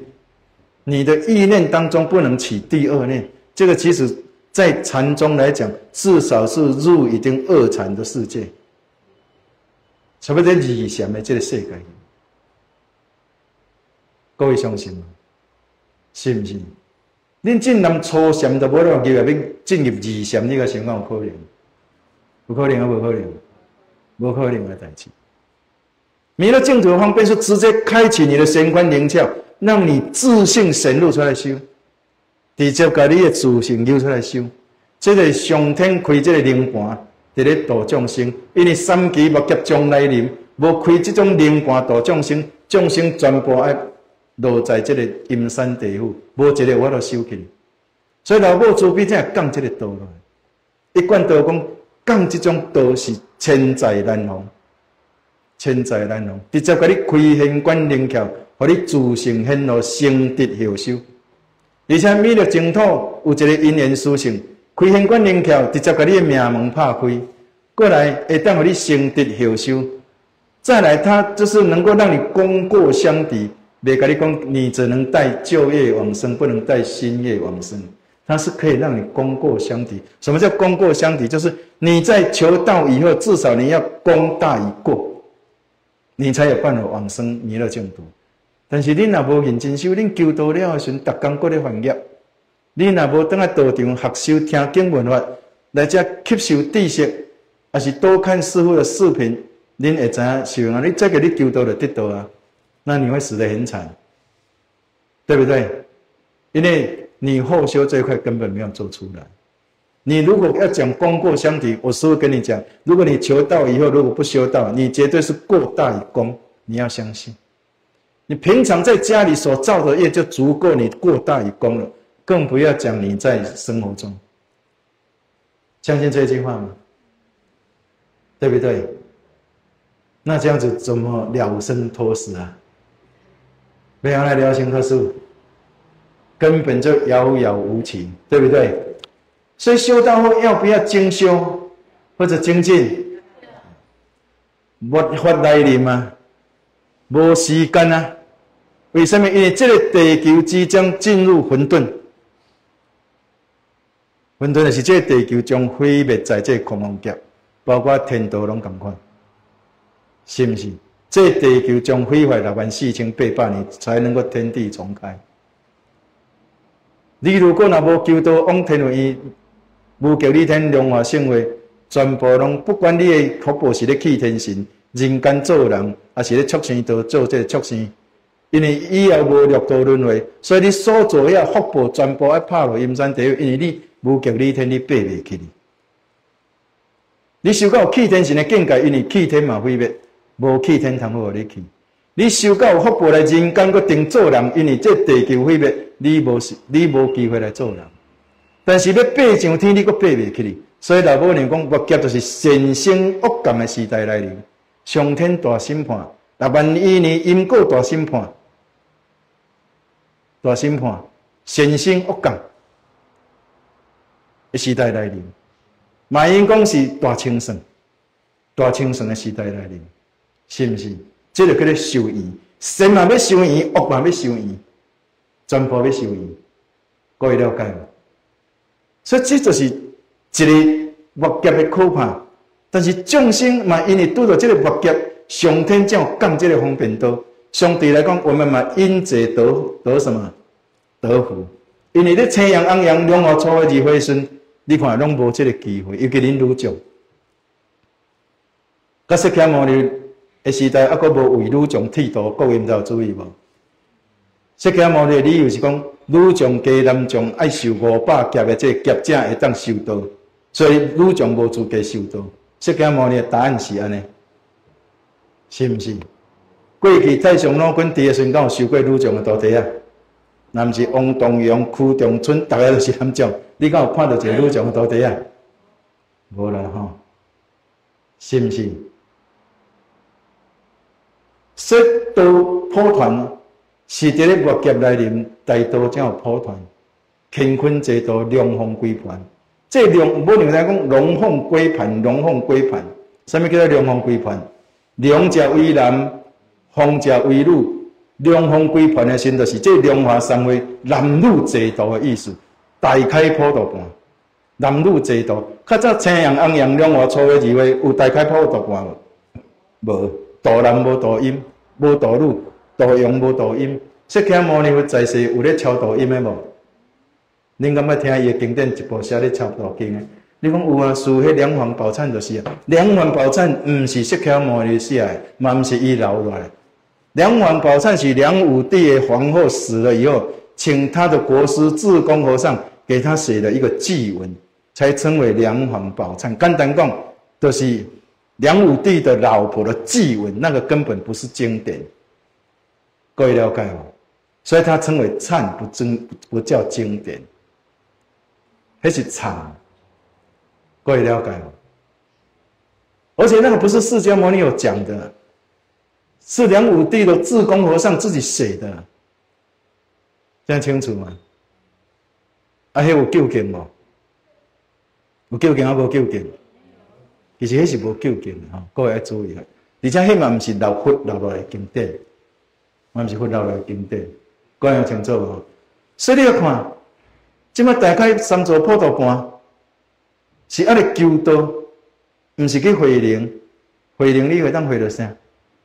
你的意念当中不能起第二念，这个其实在禅宗来讲，至少是入已经二禅的世界，差不多二禅的这个世界。各位相信吗？信不信？恁进南初禅都无那么机会，要进入二禅，你个情况有可能？不可能啊，无可能，无可能的代志。弥勒净土的方便是直接开启你的玄关灵窍。让你自信显露出来修，直接把你的自信流出来修。这个上天开这个灵盘，伫咧度众生，因为三期末劫将来临，无开这种灵盘度众生，众生全部爱落在这个阴山地府，无一个我都收起。所以老母慈悲才会降这个道来，一贯道讲降这种道是千载难逢，千载难逢，直接甲你开玄关灵窍。互你自性显露，生得后修。而且弥勒净土有一个因缘殊胜，开显关灵窍，直接把你的命门拍开，过来会当互你生得后修。再来，他就是能够让你功过相抵，别跟你讲，你只能带旧业往生，不能带新业往生。它是可以让你功过相抵。什么叫功过相抵？就是你在求道以后，至少你要功大于过，你才有办法往生弥勒净土。但是你若无认真修，你求道了时，逐工搁咧犯业。你若无等下道场学修听经文法，来遮吸收知识，还是多看师傅的视频，恁会知影修啊？你再给你求道就得到啊？那你会死得很惨，对不对？因为你后修这一块根本没有做出来。你如果要讲功过相抵，我师傅跟你讲，如果你求道以后如果不修道，你绝对是过大于功，你要相信。你平常在家里所造的业就足够你过大于功了，更不要讲你在生活中。相信这句话吗？对不对？那这样子怎么了生脱死啊？没有来了生脱死，根本就遥遥无期，对不对？所以修道后要不要精修或者精进？没法来临吗？无时间啊！为什么？因为这个地球即将进入混沌，混沌就是这个地球将毁灭在这空旷界，包括天道拢同款，是不是？这地球将毁坏六万四千八百年，才能够天地重开。你如果若无求道往天位，无求你天龙华圣位，全部拢不管你的福报是咧去天神、人间做人，还是咧畜生道做这畜生。因为以后无六道轮回，所以你所做遐福报全部要拍落阴山地狱。因为你无极逆天，你爬袂起哩。你修到气天神的境界，因为气天嘛毁灭，无气天通好你去。你修到福报来人间，搁定做人，因为这地球毁灭，你无是你无机会来做人。但是要爬上天，你搁爬袂起哩。所以老母娘讲，恶劫就是善生恶降的时代来临，上天大审判，六万一年因果大审判。大审判，先生恶感，的时代来临。马云讲是大清算，大清算的时代来临，是毋是？即就叫做受益，善嘛要受益，恶嘛要受益，全部要受益，各位了解无？所以这就是一个恶劫的可怕。但是众生嘛，因为拄到这个恶劫，上天才有降这个方便道。相对来讲，我们嘛因者得得什么？得福。因为你青阳昂扬，两河初二回顺，你看拢无这个机会，尤其恁女将。甲释迦牟尼的时代，还阁无为女将剃度，各位毋知有注意无？释迦牟尼理由是讲，女将加男将爱受五百劫的这劫者会当受道，所以女将无资格受道。释迦牟尼的答案是安尼，是毋是？过去太上老君伫个时阵，有受过女将的徒弟啊？那毋是王东阳、屈中春，逐个都是男将。你敢有看到一个女将的徒弟啊？无啦吼，是毋是？说道破团，是伫咧月劫来临，大道才有破团，乾坤制度，龙凤归盘。这龙，无人在讲龙凤归盘，龙凤归盘。什么叫做龙凤归盘？龙者为男，凤者为女。龙凤归盘的心，就是这龙华三会男女制度的意思。大开普渡盘，男女制度。较早青阳、红阳两华初二二位有大开普渡盘无？无，道男无道阴。无道路，道用无道音。释迦牟尼佛在世有咧超度阴的无？恁敢要听伊的经典一部写咧超道经的？你讲有啊？书迄两环宝忏就是啊。两环宝忏毋是释迦牟尼写的，嘛毋是伊留落来。两环宝忏是梁武帝的皇后死了以后，请他的国师智公和尚给他写了一个祭文，才称为两环宝忏。简单讲，就是。梁武帝的老婆的祭文，那个根本不是经典，各位了解吗？所以他称为忏，不经不叫经典，那是忏，各位了解吗？而且那个不是释迦牟尼有讲的，是梁武帝的智公和尚自己写的，这样清楚吗？啊，还有究竟吗？有究竟还无究竟？其实迄是无究竟的吼，各位要注意啊！而且迄嘛毋是老佛留落来经典，嘛毋是佛留落来经典，各位清楚无？所以你要看，即摆大概三座普渡盘，是安尼求道，毋是去回灵，回灵你会当回到啥？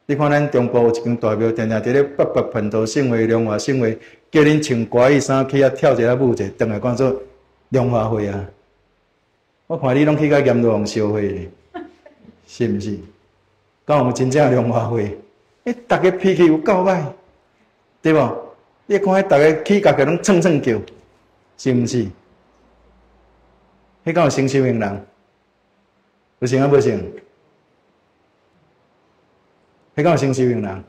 你看咱中国有一间大庙，定定伫咧八八盆土圣会、龙华圣会，叫恁穿歌衣衫去遐跳一下舞者，等下讲做龙华会啊！我看你拢去甲阎罗王烧会咧。是毋是？敢有真正龙华会，诶，逐个脾气有够歹，对无？你看迄逐个起价个拢蹭蹭叫，是毋是？迄敢有成寿命人？有成啊无成？迄敢有成寿命人？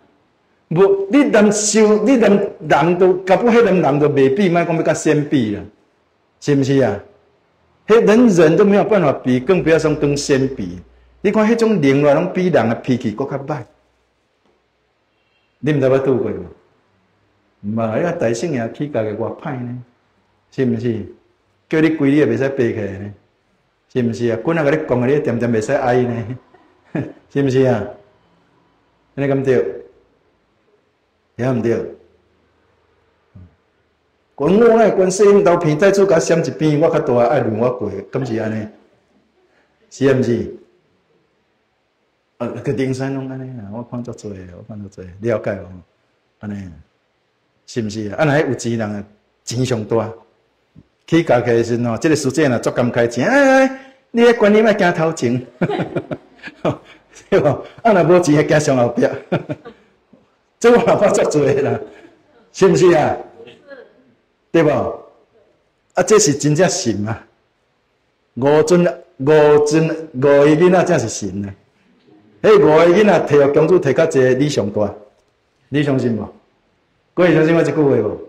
无，你连寿，你连人都，甲不迄连人都未比，莫讲要甲仙比啦，是毋是啊？迄连人都没有办法比，更不要说跟仙比。你看，迄种灵外拢比人的脾气搁较歹。你毋知捌拄过无？毋嘛，迄大圣爷气家个偌歹呢？是毋是？叫你跪，你也袂使爬起来呢？是毋是啊？滚啊！甲你讲啊，你点点袂使哀呢？是毋是啊？安尼敢对？也毋对。滚我咧，滚细英刀片，再做甲闪一边，我较大爱轮我过，敢是安尼？是毋是？呃，个顶山拢安尼啊，我看足多，我看足多，了解无？安尼，是毋是啊？啊，那有钱人啊，钱上大，起价起时喏，这个时间啊，足咁开钱，哎哎，你个管理莫惊头前，对无？啊，若无钱，惊上后壁，这我看足多啦，是毋是啊？对无？啊，这是真正神啊！五尊五尊五个囡仔才是神啊！迄五个囡仔摕公主摕较济，你上大，你相信无？各位相信我一句话无？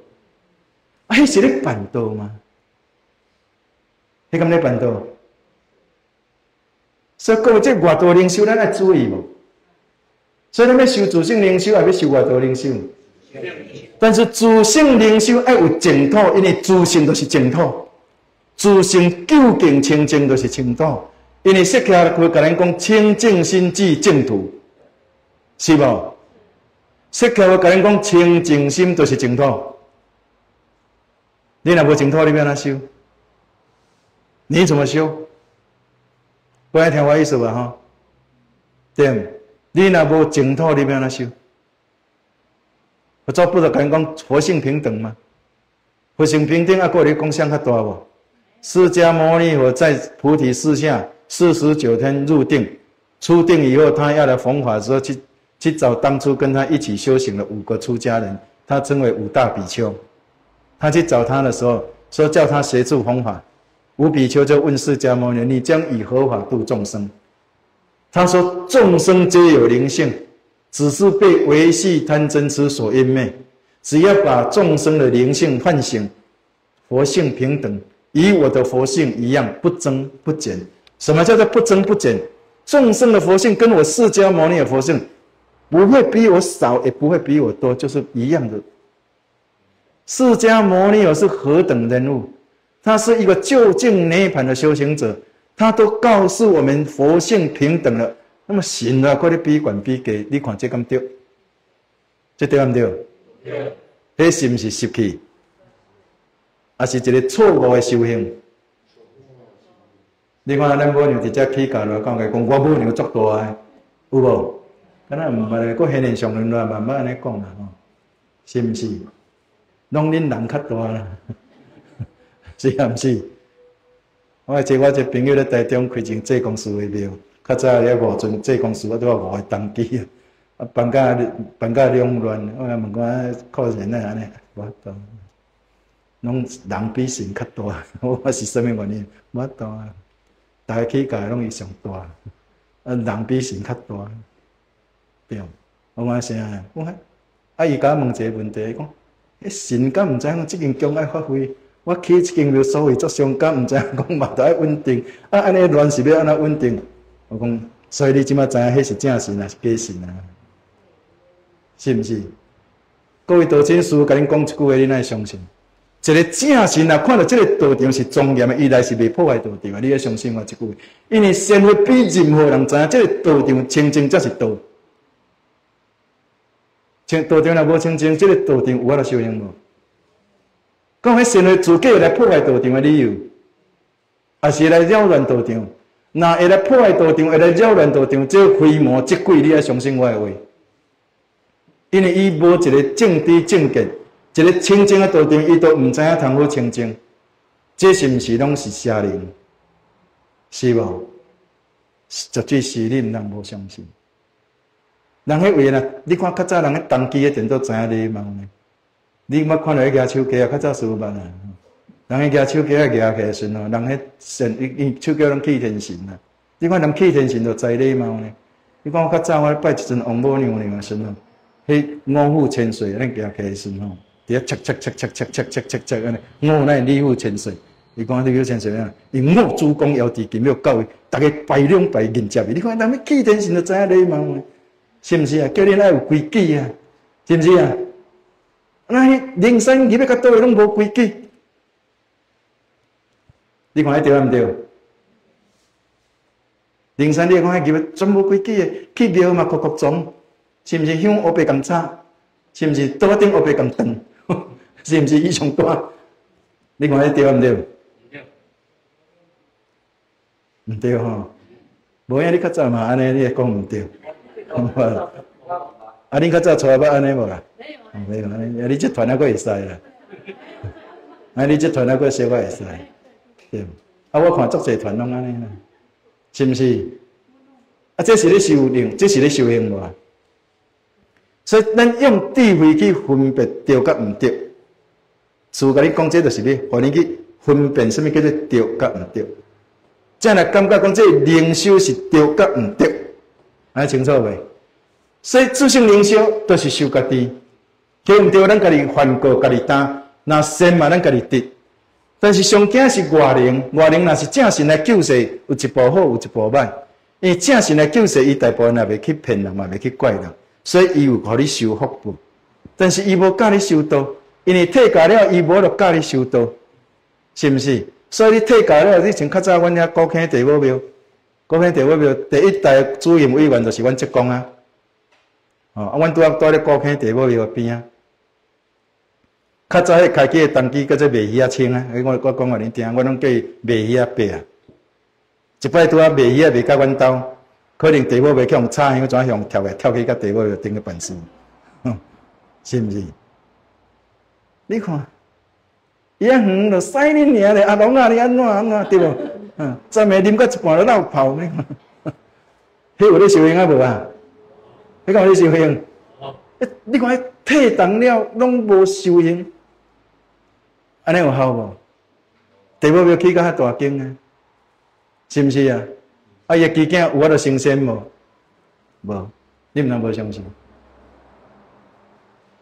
啊，迄是咧办道吗？迄敢咧办道？所以各位，这外道领袖，咱爱注意无？所以咱要修自性领袖，也要修外道领袖？但是自性灵修要有净土，因为自性都是净土，自性究竟清净都是净土。因为释迦会甲咱讲清净心即净土，是无？释迦会甲咱讲清净心都是净土。你若无净土，你要哪修？你怎么修？不爱听我意思吧？哈，对，你若无净土，你要哪修？我做不着甲咱讲佛性平等吗？佛性平等啊，过你贡献较大无？释迦牟尼佛在菩提树下。四十九天入定，出定以后，他要来弘法的时候，去去找当初跟他一起修行的五个出家人，他称为五大比丘。他去找他的时候，说叫他协助弘法。五比丘就问释迦牟尼：“你将以何法度众生？”他说：“众生皆有灵性，只是被维系贪嗔痴所湮灭。只要把众生的灵性唤醒，佛性平等，与我的佛性一样，不增不减。”什么叫做不增不减？众生的佛性跟我释迦牟尼的佛性不会比我少，也不会比我多，就是一样的。释迦牟尼是何等人物？他是一个究竟涅盘的修行者，他都告诉我们佛性平等了。那么行啊，快点比管比给，你看这咁对，这对唔对？对。这是不是失去？还是一个错误的修行？你看，咱母娘直接起价来讲，讲我母娘足大诶，有无？敢若毋捌个现现上人来慢慢安尼讲啦，吼，是毋是？拢恁人较大啦，是毋是？我即我一朋友咧台中开一间济公司诶庙，较早咧五尊济公司，我都话五个登记啊，啊搬家搬家两乱，我问讲可能啊安尼，无懂，拢人比神较大，我是啥物原因？无懂啊。大家起价拢伊上大，啊人比神较大，对。我讲啥？我讲啊伊甲我问一个问题，讲，迄神敢毋知影即间宫爱发挥？我起一间庙所谓做上敢毋知影讲嘛，都爱稳定。啊安尼乱是要安怎稳定？我讲，所以你即马知影迄是正神还是假神啊？是毋是？各位道亲师甲恁讲一句话，恁爱相信？一个正神啊，看到这个道场是庄严的，依然是未破坏道场啊！你要相信我一句，因为先会比任何人知影，这个道场清净才是道。清道场若无清净，这个道场有法度修行无？讲迄先会自己来破坏道场的理由，也是来扰乱道场？那会来破坏道场，会来扰乱道场，这非魔即鬼，你要相信我的话，因为伊无一个正知正见。一个清净的道场，伊都毋知影通好清净，这是毋是拢是邪灵？是无？绝对是恁人无相信。人迄位啦，你看较早人迄当机的电都知影礼貌呢？你捌看到迄举手机啊？较早师傅办啊，人迄举手机啊举起来时哦，人迄神伊伊手机拢气天神啊！你看人气天神都知礼貌呢？你看我较早我拜一尊王母娘娘的时哦，迄五虎千岁咱举起来时哦。伫遐切切切切切切切切切安尼，五乃礼物千岁，伊讲礼物千岁啊，伊我主公要地金要教育，逐个拜两拜迎接伊。你看咱们祭天神都知影礼貌，是毋是啊？叫恁爱有规矩啊，是毋是啊？那灵山入要较多，拢无规矩。你看迄对毋对？灵山你看迄入全无规矩诶，去庙嘛，各各装，是毋是向乌白共差？是毋是桌顶乌白共长？是毋是异常大？你看对毋对？毋对吼，无影你较早嘛安尼，你会讲毋对。啊，你较早初捌安尼无啦？没有，没有。啊，你这团还佫会使啦？啊，你即团还佫小可会使？对毋。啊，我看足济团拢安尼啦，是毋是？啊，这是咧修灵，这是咧修行无？所以，咱用智慧去分别对甲毋对。师甲你讲，这就是你，互你去分辨什么叫做对甲毋对。这样来感觉讲，这灵修是对甲毋对，还清楚未？所以自性灵修都是修家己，对毋对？咱家己犯过，家己担，那善嘛，咱家己得。但是上惊是外灵，外灵若是正神来救世，有一部好，有一部歹。因为正神来救世，伊大部分也袂去骗人，嘛袂去怪人，所以伊有互你修福报。但是伊无教你修道，因为退教了，伊无就教你修道，是毋是？所以你退教了，你像较早阮遐高坑地母庙，高坑地母庙第一代主任委员就是阮职工啊。哦，啊，阮拄啊住咧高坑地母庙边啊。较早迄开机的当机叫做卖鱼仔清啊，我我讲互恁听，我拢叫伊卖鱼仔白啊。一摆拄啊卖鱼仔卖甲阮兜，可能地母袂去用炒，因为怎样跳来跳起，甲地母庙顶个办事，是毋是？你看，伊啊远就使恁尔咧，阿龙啊，你安怎安怎 对无？嗯，昨暝啉到一半就闹泡，你看，迄有咧收用啊无啊？你讲有咧收用？诶，你看退动了，拢无收用。安尼有效无？地母庙起到遐大间啊，是毋是啊？啊，伊基建有法度升仙无？无，你毋通无相信，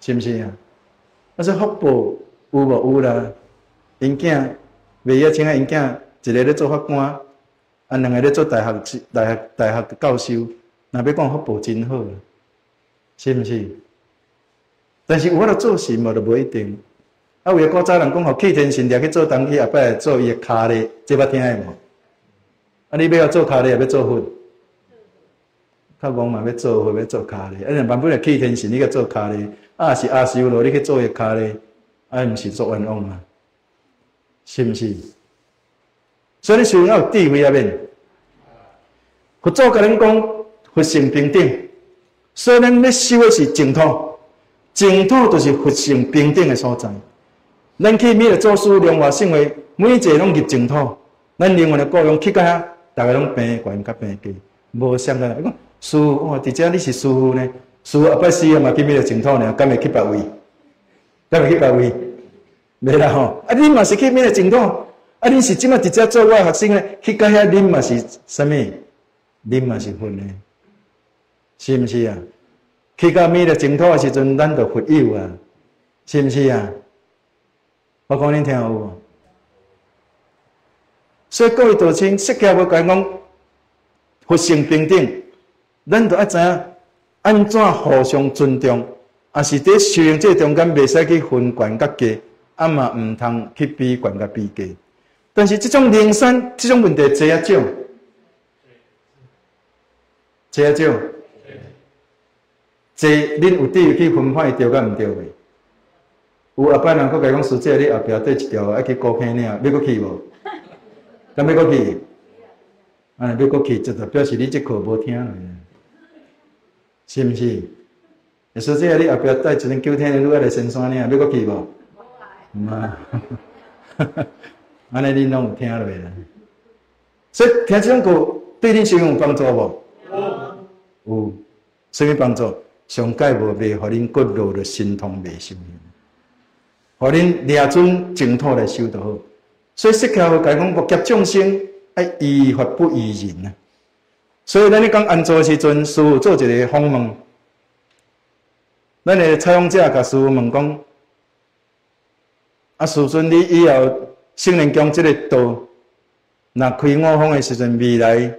是毋是啊？啊，说福报有无有啦？因囝未晓请啊，因囝一个咧做法官，啊，两个咧做大学大学大学教授，若要讲福报真好，是毋是？但是有法度做事无，就无一定。啊，有个古早人讲，互气天神掠去做东西，后摆做伊诶骹咧，这捌听诶无？啊，你要做骹咧，也要做粉？较戆嘛，要做粉，要做骹咧。啊，人万本来气天神，你去做骹咧，啊是阿修罗，你去做伊骹咧，啊，毋是做冤枉嘛？是毋是？所以你修要有智慧啊，面。佛祖甲恁讲，佛性平等，所以咱咧修诶是净土，净土就是佛性平等诶所在。咱去每个做事量化性为每一个拢入净土，咱另外的雇佣去到遐，大家拢平悬甲平低，无相干。伊讲师傅，哇，直接你是师傅呢？师傅后摆死啊嘛，去每个净土呢，敢会去别位？敢会去别位？袂啦吼！啊，你嘛是去每个净土？啊，你是即马直接做我学生呢？去到遐，恁嘛是啥物？恁嘛是分呢？是毋是啊？去到每个净土的时阵，咱就佛友啊，是毋是啊？我讲恁听有无？所以各位道亲，释迦要讲讲佛性平等，咱都要知影安怎互相尊重，也是伫修行这中间袂使去分权甲低，啊嘛毋通去比权甲比低。但是这种灵山这种问题侪啊少，侪啊少，侪恁有底去分配对甲毋对袂？有后摆人佫甲讲师姐，你后壁缀一条爱去高坑岭，要佫去无？敢要佫去？啊，要佫去，就代表示你这课无听，是毋是？师姐，你后壁带一阵九天的路来深山呢，要搁去无？唔啊，安尼恁拢有听落啦。所以听这种歌对恁修行有帮助无？有，什么帮助？上界无袂，互恁骨肉的心痛未修行。互恁掠准净土来修就好，所以释迦佛讲无劫众生，爱依法不依人啊。所以咱咧讲安坐时阵，师傅做一个访问，咱的采访者甲师傅问讲：啊，师尊，你以后圣人讲即个道，若开五方的时阵，未来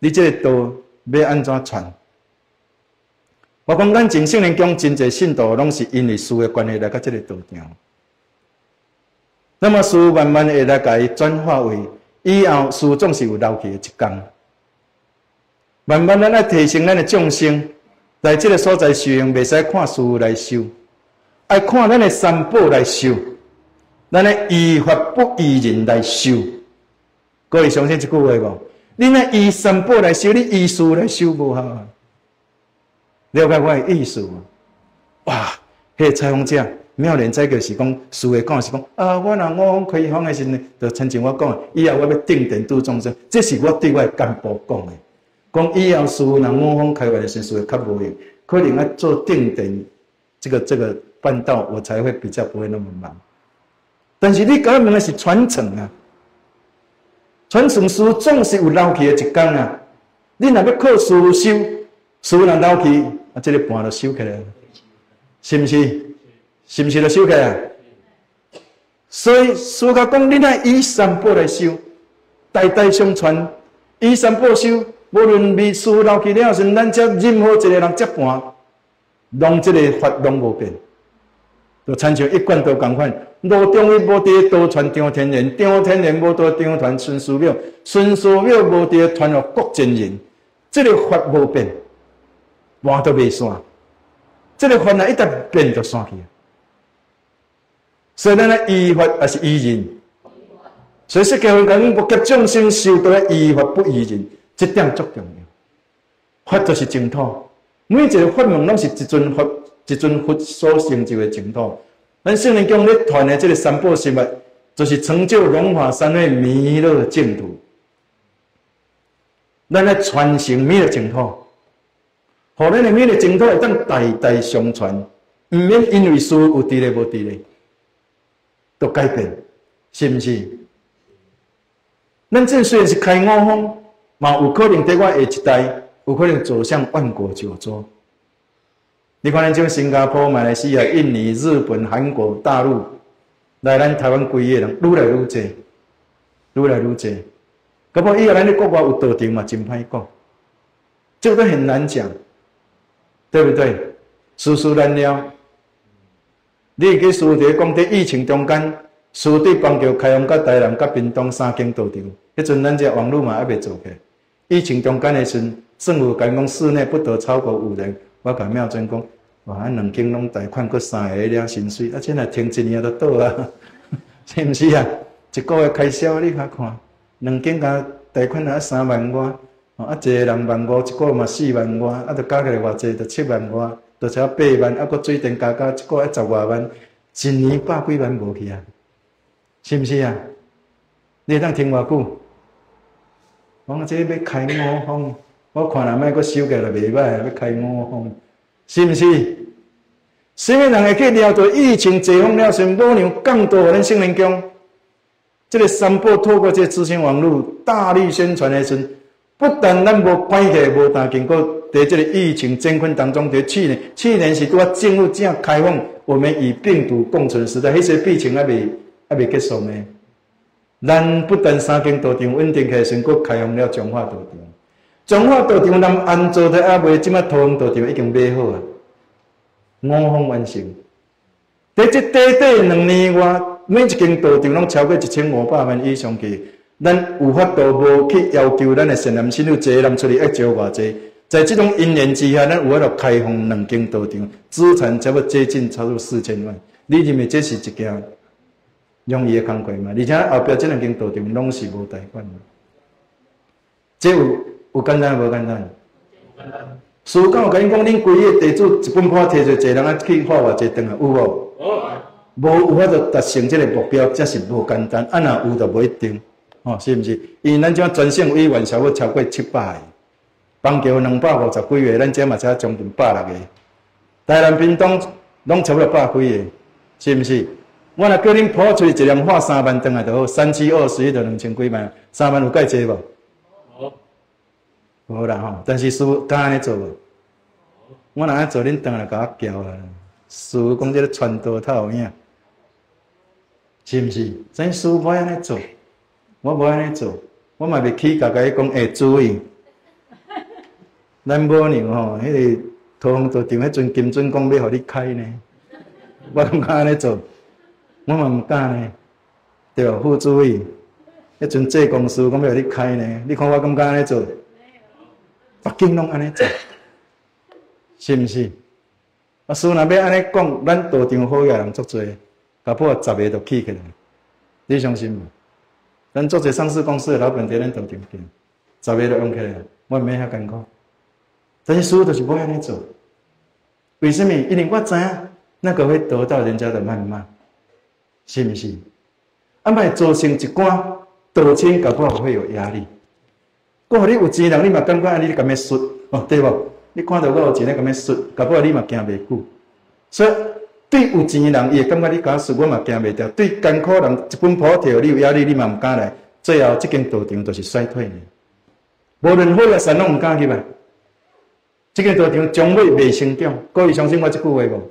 你即个道要安怎传？我讲咱真圣人讲真济信徒，拢是因为师的关系来到即个道场。那么师慢慢会来甲伊转化为以后，师总是有留去的一天。慢慢咱来提升咱的众生，来这个所在修行，袂使看书来修，爱看咱的三宝来修，咱的依法不依人来修。各位相信这句话无？你那依三宝来修，你依书来修无效啊？了解我的意思吗？哇，迄个采访者。妙莲再就是讲，师会讲是讲啊，我若五方开放的时阵，就亲像我讲，以后我要定点度众生，这是我对我的干部讲的。讲以后师傅若五方开放的时，会较无用，可能要做定点，这个这个办道，我才会比较不会那么忙。但是你讲问的是传承啊，传承师总是有老去的一天啊。你若要靠师傅修，师傅若老去，啊，这个盘就收起来了，是不是？是毋是就修起来了？所以苏家讲，你乃以三宝来修，代代相传，以三宝修，无论秘书留去了时，咱接任何一个人接盘，拢这个法拢无变，就参像一贯都共款，路中伊无伫多传张天然，张天然无伫张传孙思邈，孙思邈无伫传互郭真人，这个法无变，换都未散，这个法啊一旦变就散去。所以咱的依法还是依人，所以释迦佛讲不给众生修道依法不依人，这点足重要。法就是净土，每一个法门拢是一尊佛。一尊佛所成就的净土，咱圣人讲咧传的这个三宝心物，就是成就龙华三昧弥勒净土。咱咧传承弥勒净土，互咱的弥勒净土会当代代相传，毋免因为师有伫咧无伫咧，都改变，是毋是？咱这虽然是开悟方，嘛有可能在我下一代，有可能走向万国九州。你看，咱种新加坡、马来西亚、印尼、日本、韩国、大陆来咱台湾归个人，愈来愈多，愈来愈多。咁么以后咱的国外有道场嘛，真歹讲，这个都很难讲，对不对？事事难料。你去书店讲在疫情中间，书店帮叫开放，甲台南、甲屏东三间道场，迄阵咱这网络嘛还未做起。来疫情中间的时，政府讲讲室内不得超过五人。我甲妙尊讲，哇，啊两间拢贷款，搁三个了薪水，啊，这若停一年都倒啊，是毋是啊？一个月开销你较看，两间甲贷款啊三万外，啊，一个人万五，一个嘛四万外，啊，着加起来偌济，着七万外，着差八万，啊，搁水电加加，一个月十外万，一年百几万无去啊？是毋是啊？你会当听偌久？我这要开五方。我看人卖个修改就袂歹，要开五方，是毋是？什么人会去了解疫情解封了，先保留更多咱圣人讲，这个三宝透过这资讯网络大力宣传的时，不但咱无关系，无但经过在这个疫情艰困当中，在去年，去年是拄啊进入正开放，我们与病毒共存时代，迄些疫情还未还未结束呢。咱不但三间道场稳定起来，先搁开放了中华道场。中华道场咱安做的还未，即马桃园道场已经买好啊，五方完成。在这短短两年外，每一间道场拢超过一千五百万以上去。咱有法度无去要求咱的善男信女坐人出来要招偌济，在这种因缘之下，咱有法度开放两间道场，资产差不多接近超过四千万。你认为这是一件容易的工作嘛？而且后壁即两间道场拢是无贷款的，这有。有简单无简单？简单。师傅讲，我跟你讲，恁规个地主一本簿摕着，一人啊去花偌济顿啊，有无？有。无有法度达成这个目标，这是无简单。啊，若有就无一定，吼，是毋是？因为咱这全省委员超过超过七百个，邦桥两百五十几个，咱这嘛才将近百六个。台南屏东拢差不多百几个，是毋是？我若叫恁抱出去一辆画三万顿啊，就好，三七二十一就两千几万，三万有介济无？无啦吼，但是师傅敢安尼做无？我若安做，恁当来甲我叫啊。师傅讲即个传道太有影，是毋是？咱师傅无安尼做，我无安尼做，我嘛袂起甲甲伊讲会注意。咱无娘吼，迄个桃园道场迄阵金准讲要互你开呢，我毋敢安尼做，我嘛毋敢呢，对无？副主委，迄阵这公司讲要互你开呢，你看我敢敢安尼做？北京拢安尼做，是毋是？啊，师若要安尼讲，咱道场好个人足多，搞不好十个都起起来，你相信无？咱做者上市公司的老板在咱道场见，十个都用起来，我免遐艰苦。但是师傅就是无安尼做，为什么？因为我知影那个会得到人家的谩骂，是毋是？安排造成一寡道场搞不好会有压力。我你有钱人，你嘛感觉安尼你咁样说，哦对无？你看到我有钱，你咁样说，搞不好你嘛行袂久。所以对有钱人，伊会感觉你敢说，我嘛行袂掉。对艰苦人，一本破条，你有压力，你嘛毋敢来。最后，即间道场就是衰退的。无论好来山拢毋敢去吧。即间道场将会未成长。各位相信我即句话无？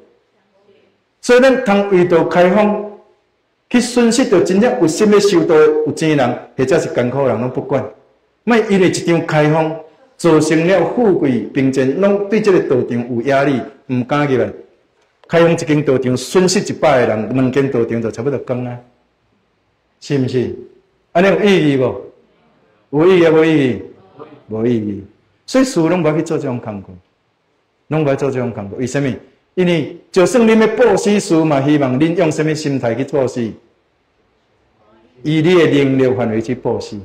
所以咱通为道开放，去损失到真正有心要修道有钱人，或者是艰苦人，拢不管。莫因为一场开放，造成了富贵贫贱拢对这个道场有压力，毋敢入来。开放一间道场，损失一百个人，两间道场就差不多讲啊，是毋是？安尼有意义无？有意义无意义？无意义。所以，书拢无去做这种工作，拢无做这种工作。为什么？因为就算恁要布施书嘛，希望恁用什么心态去布施？以你的能力范围去布施。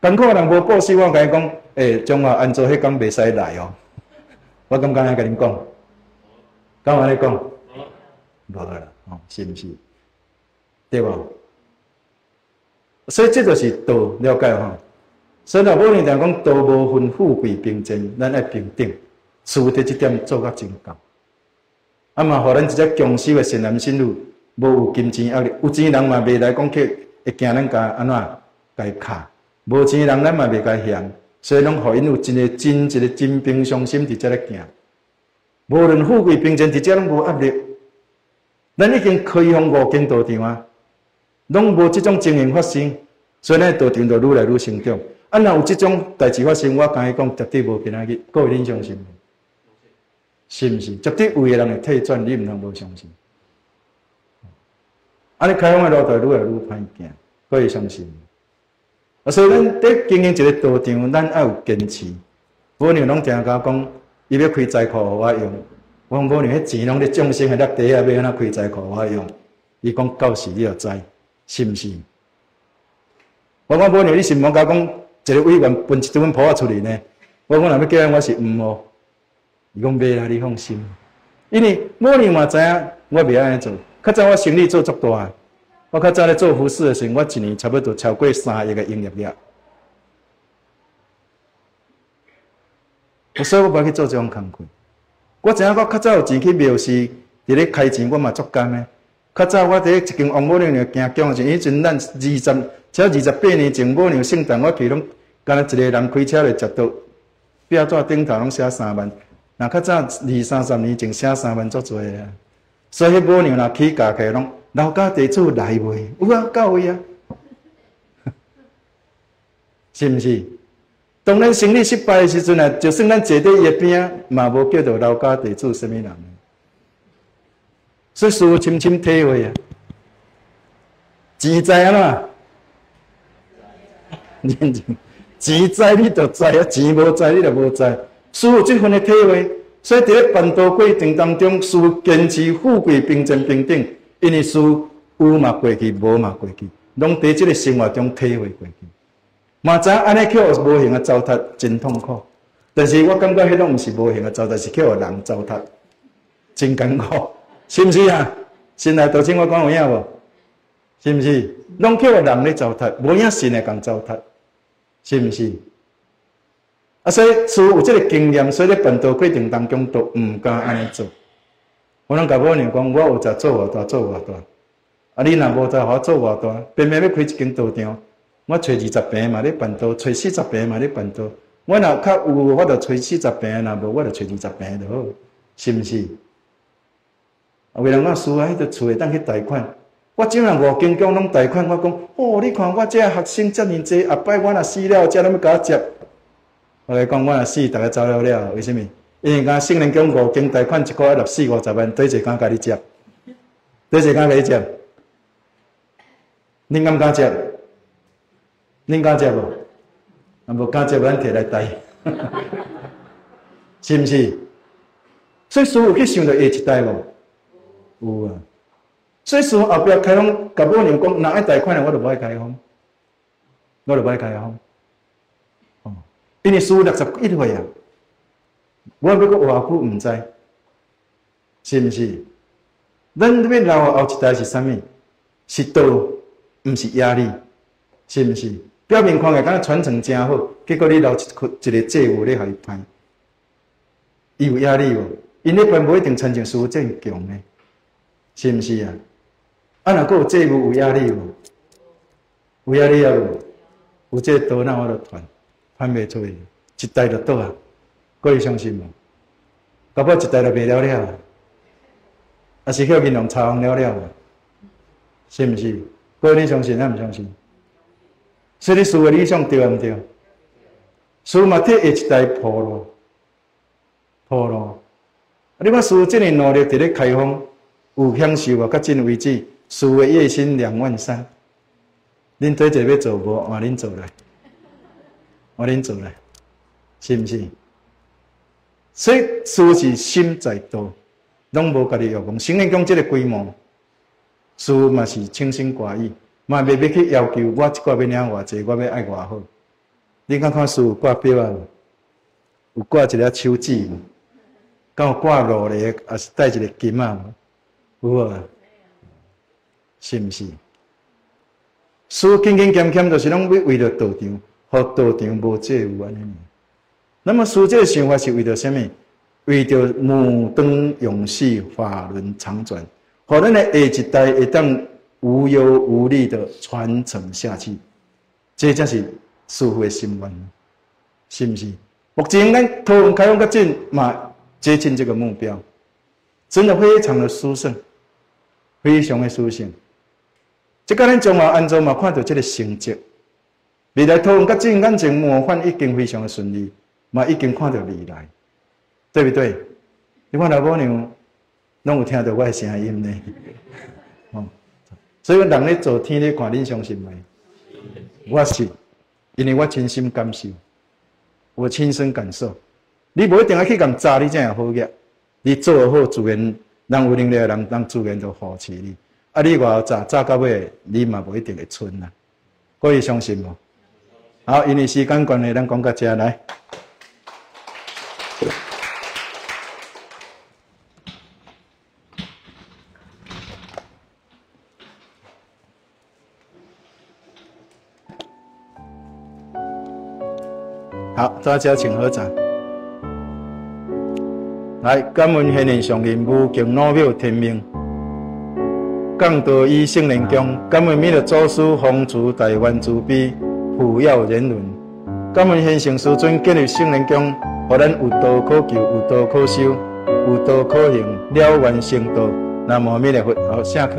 艰苦人无布施，我甲伊讲，诶，中华安做迄工袂使来哦。我敢敢安甲恁讲？敢安尼讲？无啦，哦，是毋是？对无？所以这就是道了解吼。所以老母娘讲道无分富贵贫贱，咱爱平等，殊得这点做甲真够。啊嘛，互咱一只强势的善男信女，无有金钱压力，有钱人嘛袂来讲去会惊咱甲安怎甲伊卡，无钱人咱嘛袂甲嫌，所以拢互因有真个真一个真平常心伫遮咧行。无论富贵贫贱，伫遮拢无压力。咱已经开放五间道场啊，拢无即种情形发生，所以呢，道场就愈来愈成长。啊，若有即种代志发生，我甲伊讲绝对无今仔日，各位恁相信？是毋是？绝对有个人会退转，你毋通无相信。安尼开放的路途愈来愈歹行，可以相信。啊，所以咱伫经营一个道场，咱要有坚持。无娘拢定甲讲，伊要开财库互我用。我讲无娘，迄钱拢咧众生诶落地啊，要安怎开财库互我用？伊讲到时你就知，是毋是？我讲无娘，你是毋甲我讲一个委员分一份铺仔出去呢？我讲若要叫我是毋哦。伊讲袂啦，你放心。因为我娘嘛知影，我袂安尼做。较早我生意做足大，我较早咧做服饰诶时，我一年差不多超过三亿个营业额。所以我无去做这种工课。我知影我较早有钱去庙市，伫咧开钱，我嘛足干诶。较早我伫咧一间王母娘娘行讲时，以前咱二十，超二十八年前母娘圣诞，我去拢干那一个人开车来食到标纸顶头拢写三万。那较早二三十年前写三万足多啊，所以母娘若起价起拢老家地主来袂，有啊到位啊，是毋是？当咱生意失败的时阵啊，就算咱坐伫伊边嘛无叫做老家地主什么人，所以深深体会啊，钱在啊嘛，认真，钱在你就知啊，钱无在你就无在。师傅这份的体会，所以伫咧办道过程当中，师傅坚持富贵平正平等，因为师傅有嘛过去，无嘛过去，拢伫即个生活中体会过去。嘛知影安尼去无形的糟蹋，真痛苦。但是我感觉迄拢毋是无形的糟蹋，是去人糟蹋，真艰苦，是毋是啊？先来道歉，我讲有影无？是毋是？拢去人咧糟蹋，无影神会共糟蹋，是毋是？啊，所以师傅有这个经验，所以咧办道过程当中都毋敢安尼做。我拢甲某娘讲，我有在做偌大，做偌大。啊，你若无在，我做偌大，偏偏要开一间道场，我找二十平嘛咧办道，找四十平嘛咧办道。我若较有，我就找四十平，若无我就找二十平就好，是毋是？啊，为人讲师傅迄个厝会当去贷款，我怎样五间讲拢贷款？我讲，哦，你看我这学生遮尔济，下摆我若死了，才啷要甲我接？我来讲，我若死，大家走了了，为什么？因为讲圣人讲五经贷款一个月六四五十万，对一敢甲你接？对一敢甲你接？恁敢敢接？恁敢接无？啊，无敢接，咱摕来贷，是毋是？所以师傅去想着下一代无？有啊。所以师傅后壁开放，甲某人讲，若爱贷款的，我就无爱开放，我就无爱开放。因为师傅六十一岁啊，我要搁偌久毋知，是毋是？咱要老后一代是啥物？是道，毋是压力，是毋是？表面看起来敢若传承真好，结果你留一一个债务咧，互伊歹，伊有压力无？因迄边无一定传承师傅正强诶，是毋是啊？啊，若搁有债务有压力无？有压力啊无？有这道那我就传。判袂出去，一代就倒啊！各位相信无？到尾一代就袂了了，啊是叫面容擦红了了，是毋是？各位你相信还毋相信？所以你思维理想对毋对？输嘛替下一代铺路，铺路。你看师这么努力伫咧开放，有享受啊，到今为止，输的月薪两万三。恁做者要做无？换恁做来，换恁做来，是毋是？所以师是心在多，拢无家己要讲。新人讲即个规模，事嘛是清心寡欲，嘛未必去要求我一个要领偌济，我要爱偌好。你看看师挂表啊，有挂一个手指无？敢有挂落咧，还是戴一个金啊？有无？是毋是？书勤勤俭俭，就是拢要为了道场，互道场无借有安尼。那么书这个想法是为着什么？为着目灯永续，法轮长转，互咱下一代会当无忧无虑的传承下去。这才是师父的心愿，是毋是？目前咱讨论开放较紧嘛，接近这个目标，真的非常的殊胜，非常的殊胜。即个咱将来安怎嘛看到即个成绩，未来通甲正感情模范已经非常的顺利，嘛已经看到未来，对不对？你看老婆娘拢有听到我的声音呢，哦，所以人咧做天咧看恁相信未？我是，因为我亲身感受，我亲身感受，你无一定要去咁炸，你才会好嘅，你做好自然，人有能力的人，人自然就扶持你。啊！你外早早到尾，你嘛无一定会存啦。各位相信无？好，因为时间关系，咱讲到这来。好，大家请合掌。来，感恩现年上人无敬老庙天命。降道以圣人宫，感恩弥勒祖师方祖大愿慈悲，不要人伦。感恩现成师尊建立圣灵宫，互咱有道可求，有道可修，有道可行，了完成道。南无弥勒佛，好，下课。